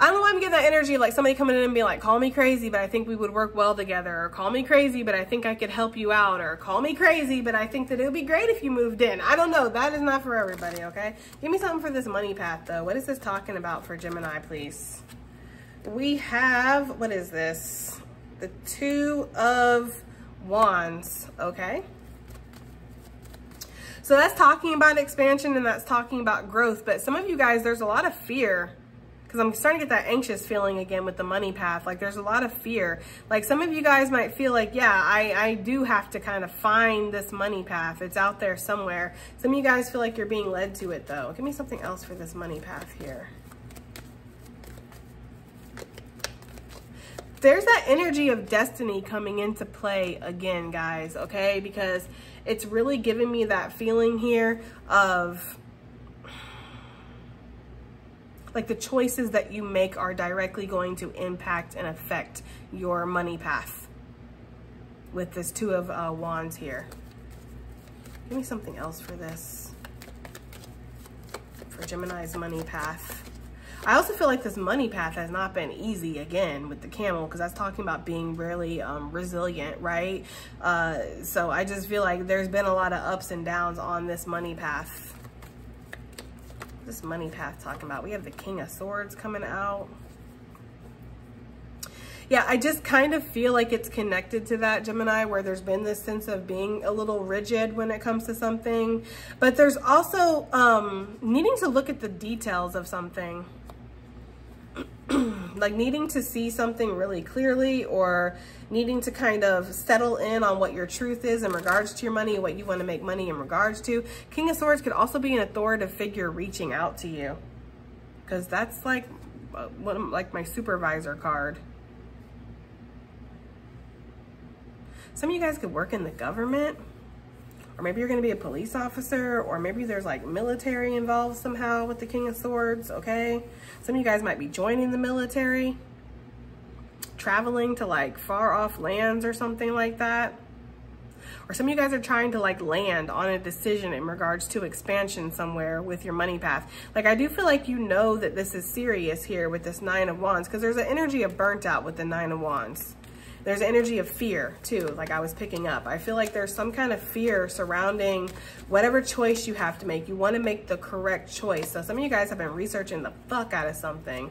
I don't know why I'm getting that energy like somebody coming in and being like, call me crazy, but I think we would work well together. Or call me crazy, but I think I could help you out. Or call me crazy, but I think that it would be great if you moved in. I don't know. That is not for everybody, okay? Give me something for this money path, though. What is this talking about for Gemini, please? We have, what is this? The two of wands, okay? So that's talking about expansion and that's talking about growth. But some of you guys, there's a lot of fear because I'm starting to get that anxious feeling again with the money path. Like there's a lot of fear. Like some of you guys might feel like, yeah, I, I do have to kind of find this money path. It's out there somewhere. Some of you guys feel like you're being led to it though. Give me something else for this money path here. there's that energy of destiny coming into play again, guys, okay? Because it's really giving me that feeling here of like the choices that you make are directly going to impact and affect your money path with this two of uh, wands here. Give me something else for this. For Gemini's money path. I also feel like this money path has not been easy again with the camel because that's talking about being really um, resilient, right? Uh, so I just feel like there's been a lot of ups and downs on this money path. This money path talking about. We have the King of Swords coming out. Yeah, I just kind of feel like it's connected to that Gemini where there's been this sense of being a little rigid when it comes to something. But there's also um, needing to look at the details of something. like needing to see something really clearly or needing to kind of settle in on what your truth is in regards to your money what you want to make money in regards to. King of Swords could also be an authoritative figure reaching out to you because that's like uh, like my supervisor card. Some of you guys could work in the government or maybe you're going to be a police officer, or maybe there's like military involved somehow with the King of Swords, okay? Some of you guys might be joining the military, traveling to like far off lands or something like that. Or some of you guys are trying to like land on a decision in regards to expansion somewhere with your money path. Like I do feel like you know that this is serious here with this nine of wands because there's an energy of burnt out with the nine of wands. There's energy of fear too, like I was picking up. I feel like there's some kind of fear surrounding whatever choice you have to make. You want to make the correct choice. So some of you guys have been researching the fuck out of something.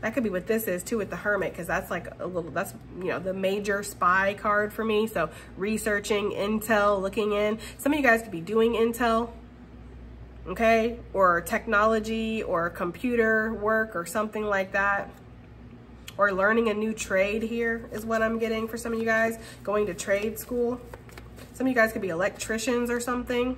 That could be what this is too with the Hermit, because that's like a little, that's, you know, the major spy card for me. So researching, intel, looking in. Some of you guys could be doing intel, okay? Or technology or computer work or something like that or learning a new trade here is what I'm getting for some of you guys, going to trade school. Some of you guys could be electricians or something.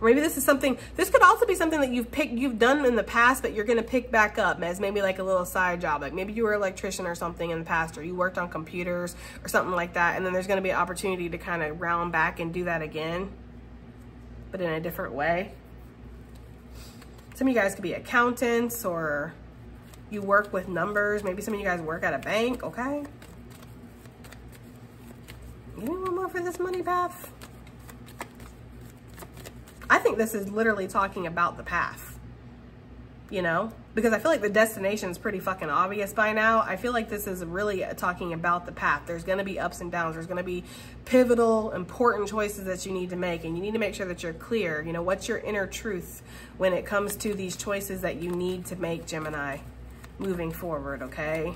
Or maybe this is something, this could also be something that you've picked, you've done in the past, but you're gonna pick back up as maybe like a little side job. Like maybe you were an electrician or something in the past, or you worked on computers or something like that. And then there's gonna be an opportunity to kind of round back and do that again, but in a different way. Some of you guys could be accountants or you work with numbers. Maybe some of you guys work at a bank, okay? You need one more for this money path? I think this is literally talking about the path, you know? Because I feel like the destination is pretty fucking obvious by now. I feel like this is really talking about the path. There's gonna be ups and downs. There's gonna be pivotal, important choices that you need to make. And you need to make sure that you're clear. You know, what's your inner truth when it comes to these choices that you need to make, Gemini? Moving forward, okay?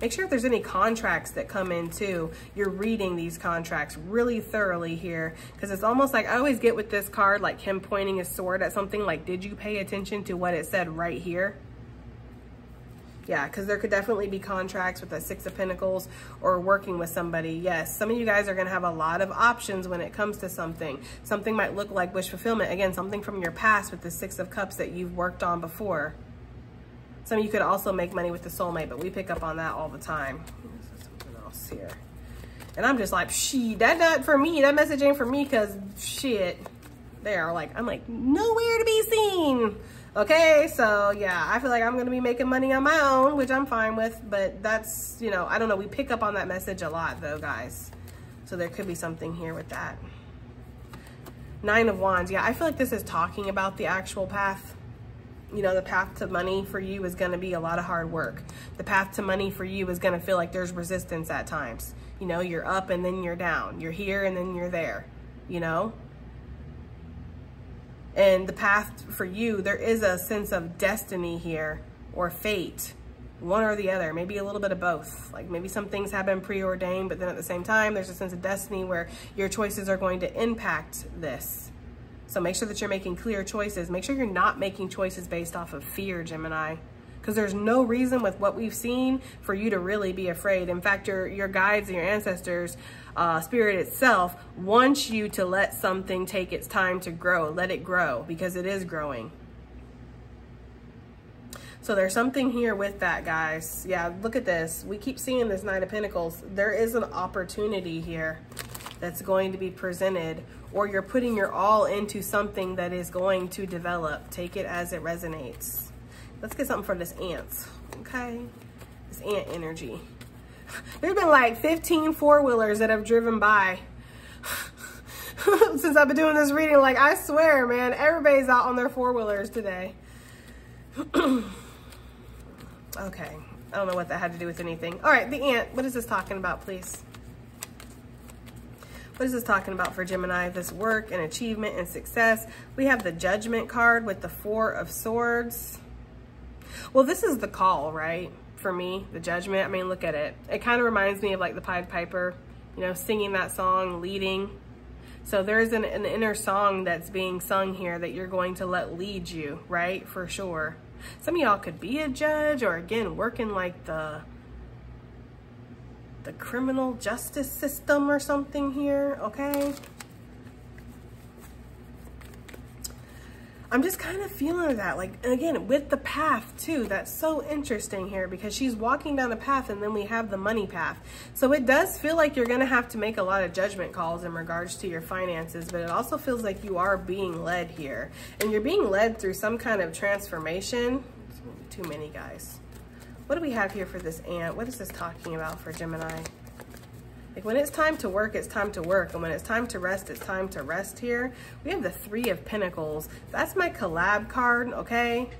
Make sure if there's any contracts that come in too, you're reading these contracts really thoroughly here because it's almost like I always get with this card, like him pointing his sword at something like, did you pay attention to what it said right here? Yeah, because there could definitely be contracts with the Six of Pentacles or working with somebody. Yes, some of you guys are going to have a lot of options when it comes to something. Something might look like wish fulfillment. Again, something from your past with the Six of Cups that you've worked on before. Some of you could also make money with the soulmate, but we pick up on that all the time. Something else here. And I'm just like, she, that not for me. That message ain't for me because shit. They are like, I'm like, nowhere to be seen. Okay, so yeah, I feel like I'm gonna be making money on my own, which I'm fine with, but that's, you know, I don't know, we pick up on that message a lot though, guys. So there could be something here with that. Nine of Wands, yeah, I feel like this is talking about the actual path. You know, the path to money for you is gonna be a lot of hard work. The path to money for you is gonna feel like there's resistance at times. You know, you're up and then you're down. You're here and then you're there, you know? And the path for you, there is a sense of destiny here or fate, one or the other, maybe a little bit of both. Like maybe some things have been preordained, but then at the same time, there's a sense of destiny where your choices are going to impact this. So make sure that you're making clear choices. Make sure you're not making choices based off of fear, Gemini because there's no reason with what we've seen for you to really be afraid. In fact, your, your guides and your ancestors, uh, spirit itself, wants you to let something take its time to grow. Let it grow because it is growing. So there's something here with that, guys. Yeah, look at this. We keep seeing this Knight of Pentacles. There is an opportunity here that's going to be presented or you're putting your all into something that is going to develop. Take it as it resonates. Let's get something for this ants, okay? This ant energy. There's been like 15 four-wheelers that have driven by since I've been doing this reading. Like, I swear, man, everybody's out on their four-wheelers today. okay. I don't know what that had to do with anything. All right, the ant. What is this talking about, please? What is this talking about for Gemini? This work and achievement and success. We have the judgment card with the four of swords. Well, this is the call, right? For me, the judgment. I mean, look at it. It kind of reminds me of like the Pied Piper, you know, singing that song, leading. So there's an, an inner song that's being sung here that you're going to let lead you, right? For sure. Some of y'all could be a judge or again, working like the the criminal justice system or something here, okay? I'm just kind of feeling that. Like, again, with the path too, that's so interesting here because she's walking down the path and then we have the money path. So it does feel like you're going to have to make a lot of judgment calls in regards to your finances, but it also feels like you are being led here. And you're being led through some kind of transformation. Too many guys. What do we have here for this ant? What is this talking about for Gemini? Like when it's time to work, it's time to work. And when it's time to rest, it's time to rest here. We have the Three of Pentacles. That's my collab card, okay?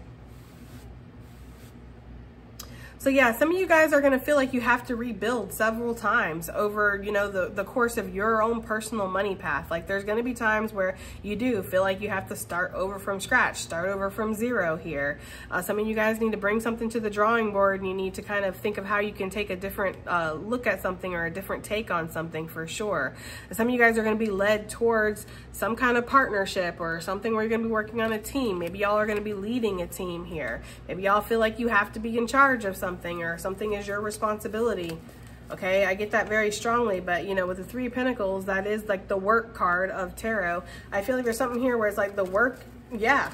So yeah, some of you guys are going to feel like you have to rebuild several times over, you know, the, the course of your own personal money path. Like there's going to be times where you do feel like you have to start over from scratch, start over from zero here. Uh, some of you guys need to bring something to the drawing board and you need to kind of think of how you can take a different uh, look at something or a different take on something for sure. Some of you guys are going to be led towards some kind of partnership or something where you're going to be working on a team. Maybe y'all are going to be leading a team here. Maybe y'all feel like you have to be in charge of something something or something is your responsibility. Okay, I get that very strongly, but you know, with the Three Pentacles, that is like the work card of tarot. I feel like there's something here where it's like the work, yeah,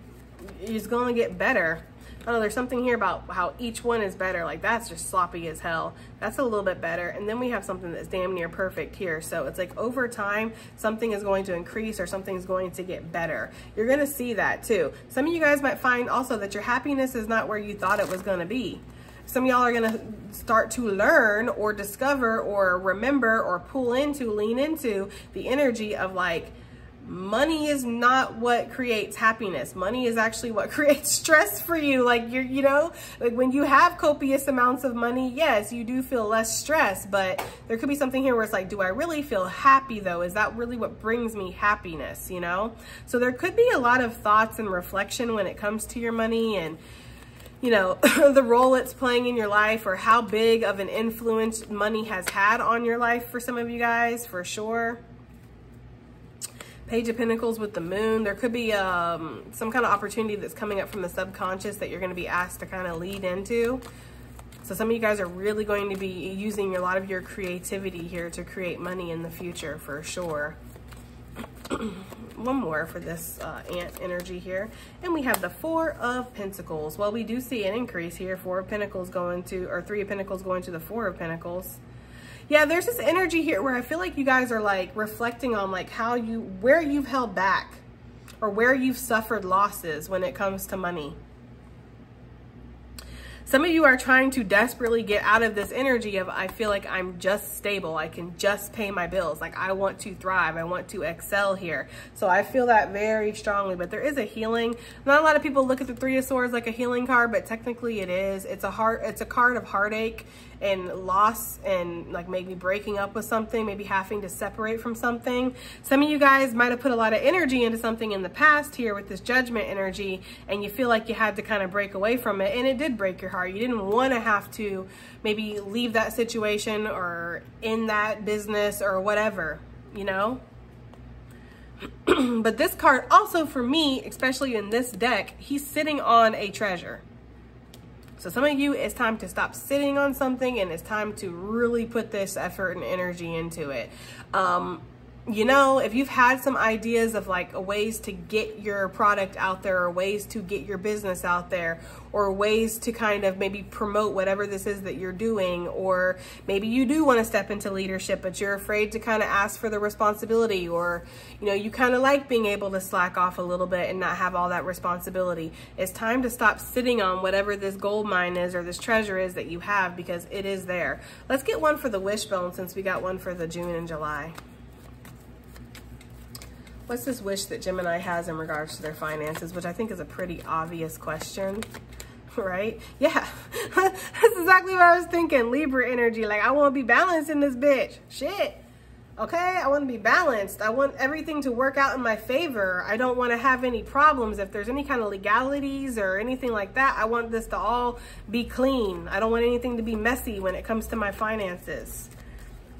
is going to get better. I know, there's something here about how each one is better. Like that's just sloppy as hell. That's a little bit better. And then we have something that's damn near perfect here. So it's like over time, something is going to increase or something is going to get better. You're going to see that too. Some of you guys might find also that your happiness is not where you thought it was going to be. Some of y'all are going to start to learn or discover or remember or pull into, lean into the energy of like, money is not what creates happiness. Money is actually what creates stress for you. Like you're, you know, like when you have copious amounts of money, yes, you do feel less stress, but there could be something here where it's like, do I really feel happy though? Is that really what brings me happiness, you know? So there could be a lot of thoughts and reflection when it comes to your money and you know, the role it's playing in your life or how big of an influence money has had on your life for some of you guys, for sure. Page of Pentacles with the moon. There could be um, some kind of opportunity that's coming up from the subconscious that you're going to be asked to kind of lead into. So some of you guys are really going to be using a lot of your creativity here to create money in the future for sure. one more for this uh, ant energy here. And we have the Four of Pentacles. Well, we do see an increase here. Four of Pentacles going to, or Three of Pentacles going to the Four of Pentacles. Yeah, there's this energy here where I feel like you guys are like reflecting on like how you, where you've held back or where you've suffered losses when it comes to money. Some of you are trying to desperately get out of this energy of, I feel like I'm just stable. I can just pay my bills. Like I want to thrive. I want to excel here. So I feel that very strongly, but there is a healing. Not a lot of people look at the three of swords like a healing card, but technically it is. It's a heart, it's a card of heartache and loss and like maybe breaking up with something, maybe having to separate from something. Some of you guys might have put a lot of energy into something in the past here with this judgment energy and you feel like you had to kind of break away from it and it did break your heart. You didn't want to have to maybe leave that situation or in that business or whatever, you know? but this card also for me, especially in this deck, he's sitting on a treasure. So some of you, it's time to stop sitting on something and it's time to really put this effort and energy into it. Um, you know, if you've had some ideas of like ways to get your product out there or ways to get your business out there or ways to kind of maybe promote whatever this is that you're doing, or maybe you do want to step into leadership, but you're afraid to kind of ask for the responsibility or, you know, you kind of like being able to slack off a little bit and not have all that responsibility. It's time to stop sitting on whatever this gold mine is or this treasure is that you have because it is there. Let's get one for the wishbone since we got one for the June and July. What's this wish that Gemini has in regards to their finances, which I think is a pretty obvious question, right? Yeah, that's exactly what I was thinking. Libra energy, like I want to be balanced in this bitch. Shit. Okay, I want to be balanced. I want everything to work out in my favor. I don't want to have any problems. If there's any kind of legalities or anything like that, I want this to all be clean. I don't want anything to be messy when it comes to my finances.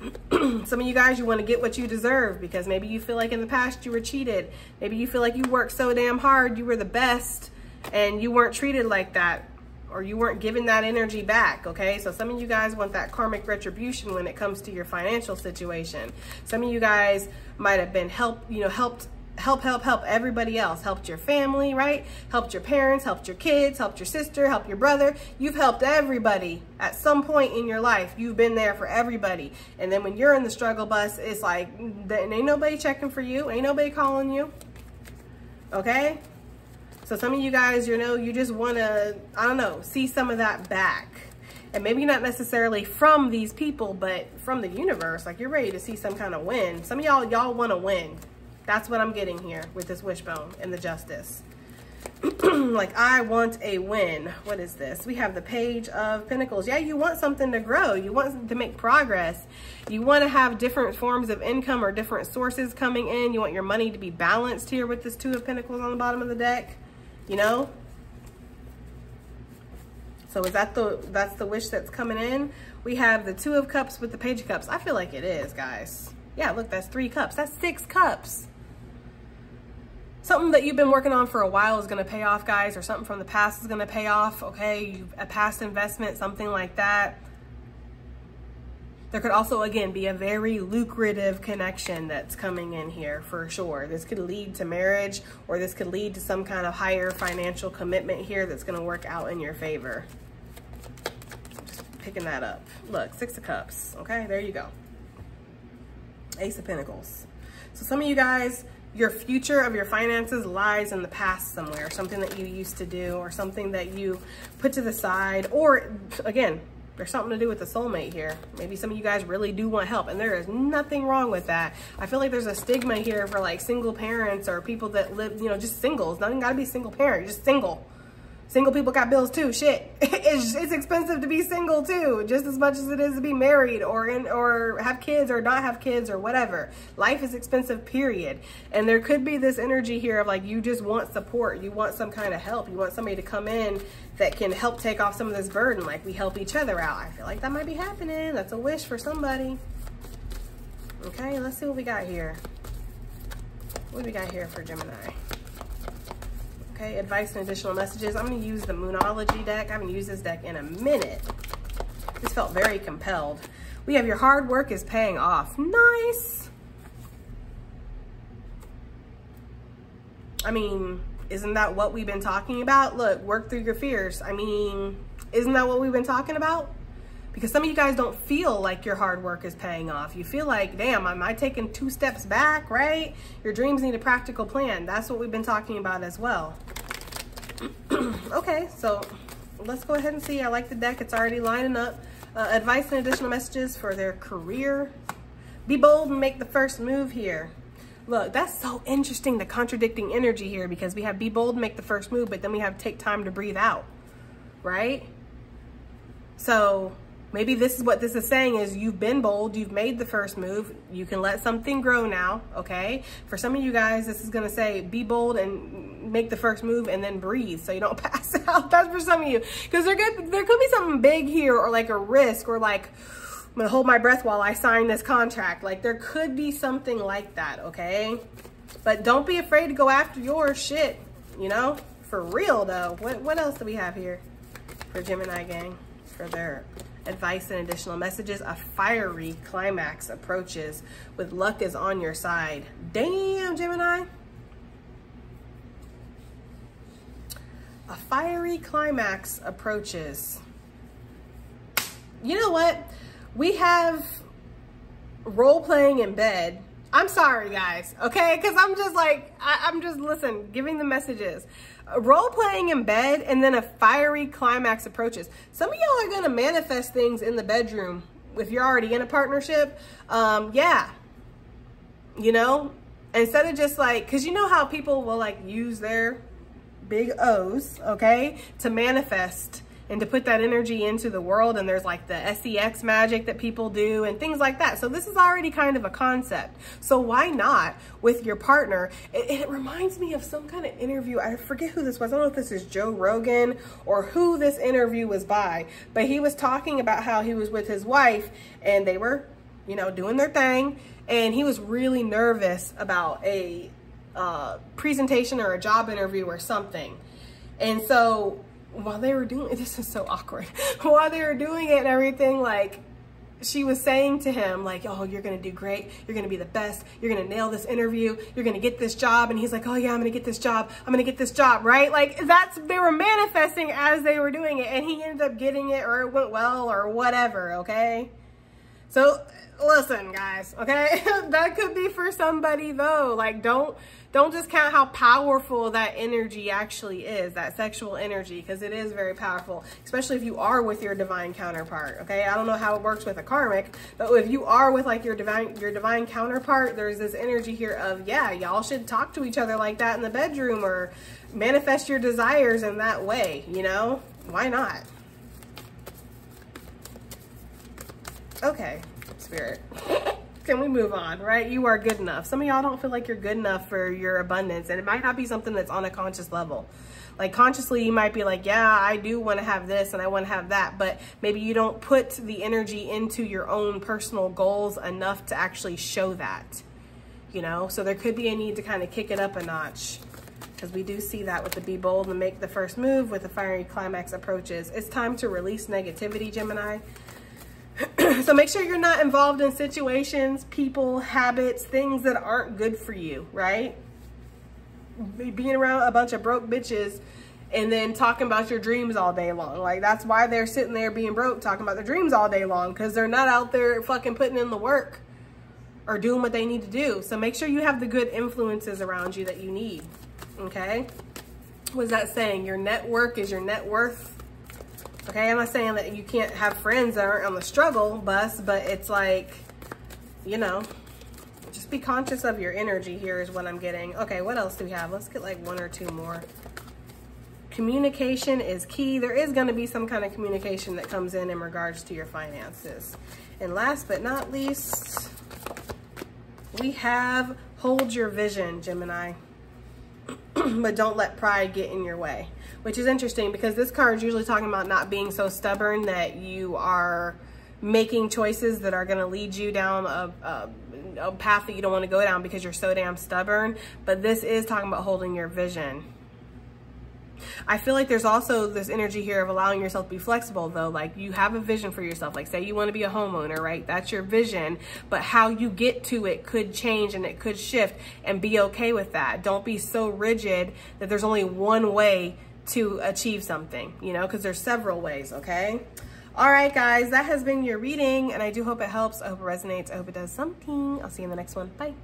some of you guys, you want to get what you deserve because maybe you feel like in the past you were cheated. Maybe you feel like you worked so damn hard, you were the best and you weren't treated like that or you weren't given that energy back, okay? So some of you guys want that karmic retribution when it comes to your financial situation. Some of you guys might have been helped, you know, helped help, help, help everybody else. Helped your family, right? Helped your parents, helped your kids, helped your sister, helped your brother. You've helped everybody at some point in your life. You've been there for everybody. And then when you're in the struggle bus, it's like, ain't nobody checking for you. Ain't nobody calling you. Okay? So some of you guys, you know, you just want to, I don't know, see some of that back. And maybe not necessarily from these people, but from the universe. Like you're ready to see some kind of win. Some of y'all, y'all want to win. That's what I'm getting here with this wishbone and the justice. like I want a win. What is this? We have the page of pentacles. Yeah, you want something to grow. You want to make progress. You want to have different forms of income or different sources coming in. You want your money to be balanced here with this two of pentacles on the bottom of the deck. You know? So is that the that's the wish that's coming in? We have the two of cups with the page of cups. I feel like it is, guys. Yeah, look, that's three cups. That's six cups something that you've been working on for a while is going to pay off guys or something from the past is going to pay off okay a past investment something like that there could also again be a very lucrative connection that's coming in here for sure. This could lead to marriage or this could lead to some kind of higher financial commitment here that's going to work out in your favor. Just picking that up. Look six of cups okay? There you go. Ace of pentacles. So some of you guys your future of your finances lies in the past somewhere, something that you used to do or something that you put to the side. Or again, there's something to do with the soulmate here. Maybe some of you guys really do want help and there is nothing wrong with that. I feel like there's a stigma here for like single parents or people that live, you know, just singles. Nothing gotta be single parent, just single. Single people got bills too. Shit, it's, it's expensive to be single too, just as much as it is to be married or in or have kids or not have kids or whatever. Life is expensive, period. And there could be this energy here of like you just want support, you want some kind of help, you want somebody to come in that can help take off some of this burden. Like we help each other out. I feel like that might be happening. That's a wish for somebody. Okay, let's see what we got here. What do we got here for Gemini? Okay, advice and additional messages. I'm going to use the Moonology deck. I haven't used this deck in a minute. This felt very compelled. We have your hard work is paying off. Nice. I mean, isn't that what we've been talking about? Look, work through your fears. I mean, isn't that what we've been talking about? Because some of you guys don't feel like your hard work is paying off. You feel like, damn, am I taking two steps back, right? Your dreams need a practical plan. That's what we've been talking about as well. okay, so let's go ahead and see. I like the deck. It's already lining up. Uh, advice and additional messages for their career. Be bold and make the first move here. Look, that's so interesting, the contradicting energy here, because we have be bold, make the first move, but then we have take time to breathe out, right? So Maybe this is what this is saying is you've been bold, you've made the first move, you can let something grow now, okay? For some of you guys, this is gonna say be bold and make the first move and then breathe so you don't pass out. That's for some of you. Because there could, there could be something big here or like a risk or like, I'm gonna hold my breath while I sign this contract. Like there could be something like that, okay? But don't be afraid to go after your shit, you know? For real though. What, what else do we have here for Gemini gang? For their advice and additional messages. A fiery climax approaches with luck is on your side. Damn, Gemini. A fiery climax approaches. You know what? We have role playing in bed. I'm sorry, guys, okay? Because I'm just like, I, I'm just, listen, giving the messages role playing in bed and then a fiery climax approaches. Some of y'all are going to manifest things in the bedroom if you're already in a partnership. Um, yeah. You know, instead of just like, cause you know how people will like use their big O's, okay, to manifest and to put that energy into the world. And there's like the SEX magic that people do and things like that. So this is already kind of a concept. So why not with your partner? It, it reminds me of some kind of interview. I forget who this was. I don't know if this is Joe Rogan or who this interview was by, but he was talking about how he was with his wife and they were, you know, doing their thing. And he was really nervous about a uh, presentation or a job interview or something. And so while they were doing this is so awkward. While they were doing it and everything like she was saying to him like oh you're gonna do great. You're gonna be the best. You're gonna nail this interview. You're gonna get this job. And he's like oh yeah i'm gonna get this job. I'm gonna get this job right? Like that's they were manifesting as they were doing it and he ended up getting it or it went well or whatever okay? So listen guys okay? That could be for somebody though. Like don't don't discount how powerful that energy actually is, that sexual energy, because it is very powerful, especially if you are with your divine counterpart. Okay, I don't know how it works with a karmic, but if you are with like your divine your divine counterpart, there's this energy here of yeah, y'all should talk to each other like that in the bedroom or manifest your desires in that way. You know, why not? Okay, spirit. can we move on, right? You are good enough. Some of y'all don't feel like you're good enough for your abundance and it might not be something that's on a conscious level. Like consciously, you might be like, yeah, I do want to have this and I want to have that, but maybe you don't put the energy into your own personal goals enough to actually show that, you know? So there could be a need to kind of kick it up a notch because we do see that with the be bold and make the first move with the fiery climax approaches. It's time to release negativity, Gemini. So make sure you're not involved in situations, people, habits, things that aren't good for you, right? Being around a bunch of broke bitches and then talking about your dreams all day long. Like that's why they're sitting there being broke, talking about their dreams all day long because they're not out there fucking putting in the work or doing what they need to do. So make sure you have the good influences around you that you need. Okay? What's that saying? Your network is your net worth. Okay, I'm not saying that you can't have friends that aren't on the struggle bus, but it's like, you know, just be conscious of your energy here is what I'm getting. Okay, what else do we have? Let's get like one or two more. Communication is key. There is going to be some kind of communication that comes in in regards to your finances. And last but not least, we have hold your vision, Gemini. but don't let pride get in your way which is interesting because this card is usually talking about not being so stubborn that you are making choices that are going to lead you down a, a, a path that you don't want to go down because you're so damn stubborn. But this is talking about holding your vision. I feel like there's also this energy here of allowing yourself to be flexible though. Like you have a vision for yourself. Like say you want to be a homeowner, right? That's your vision, but how you get to it could change and it could shift and be okay with that. Don't be so rigid that there's only one way to achieve something, you know, because there's several ways, okay? All right, guys, that has been your reading, and I do hope it helps. I hope it resonates. I hope it does something. I'll see you in the next one. Bye.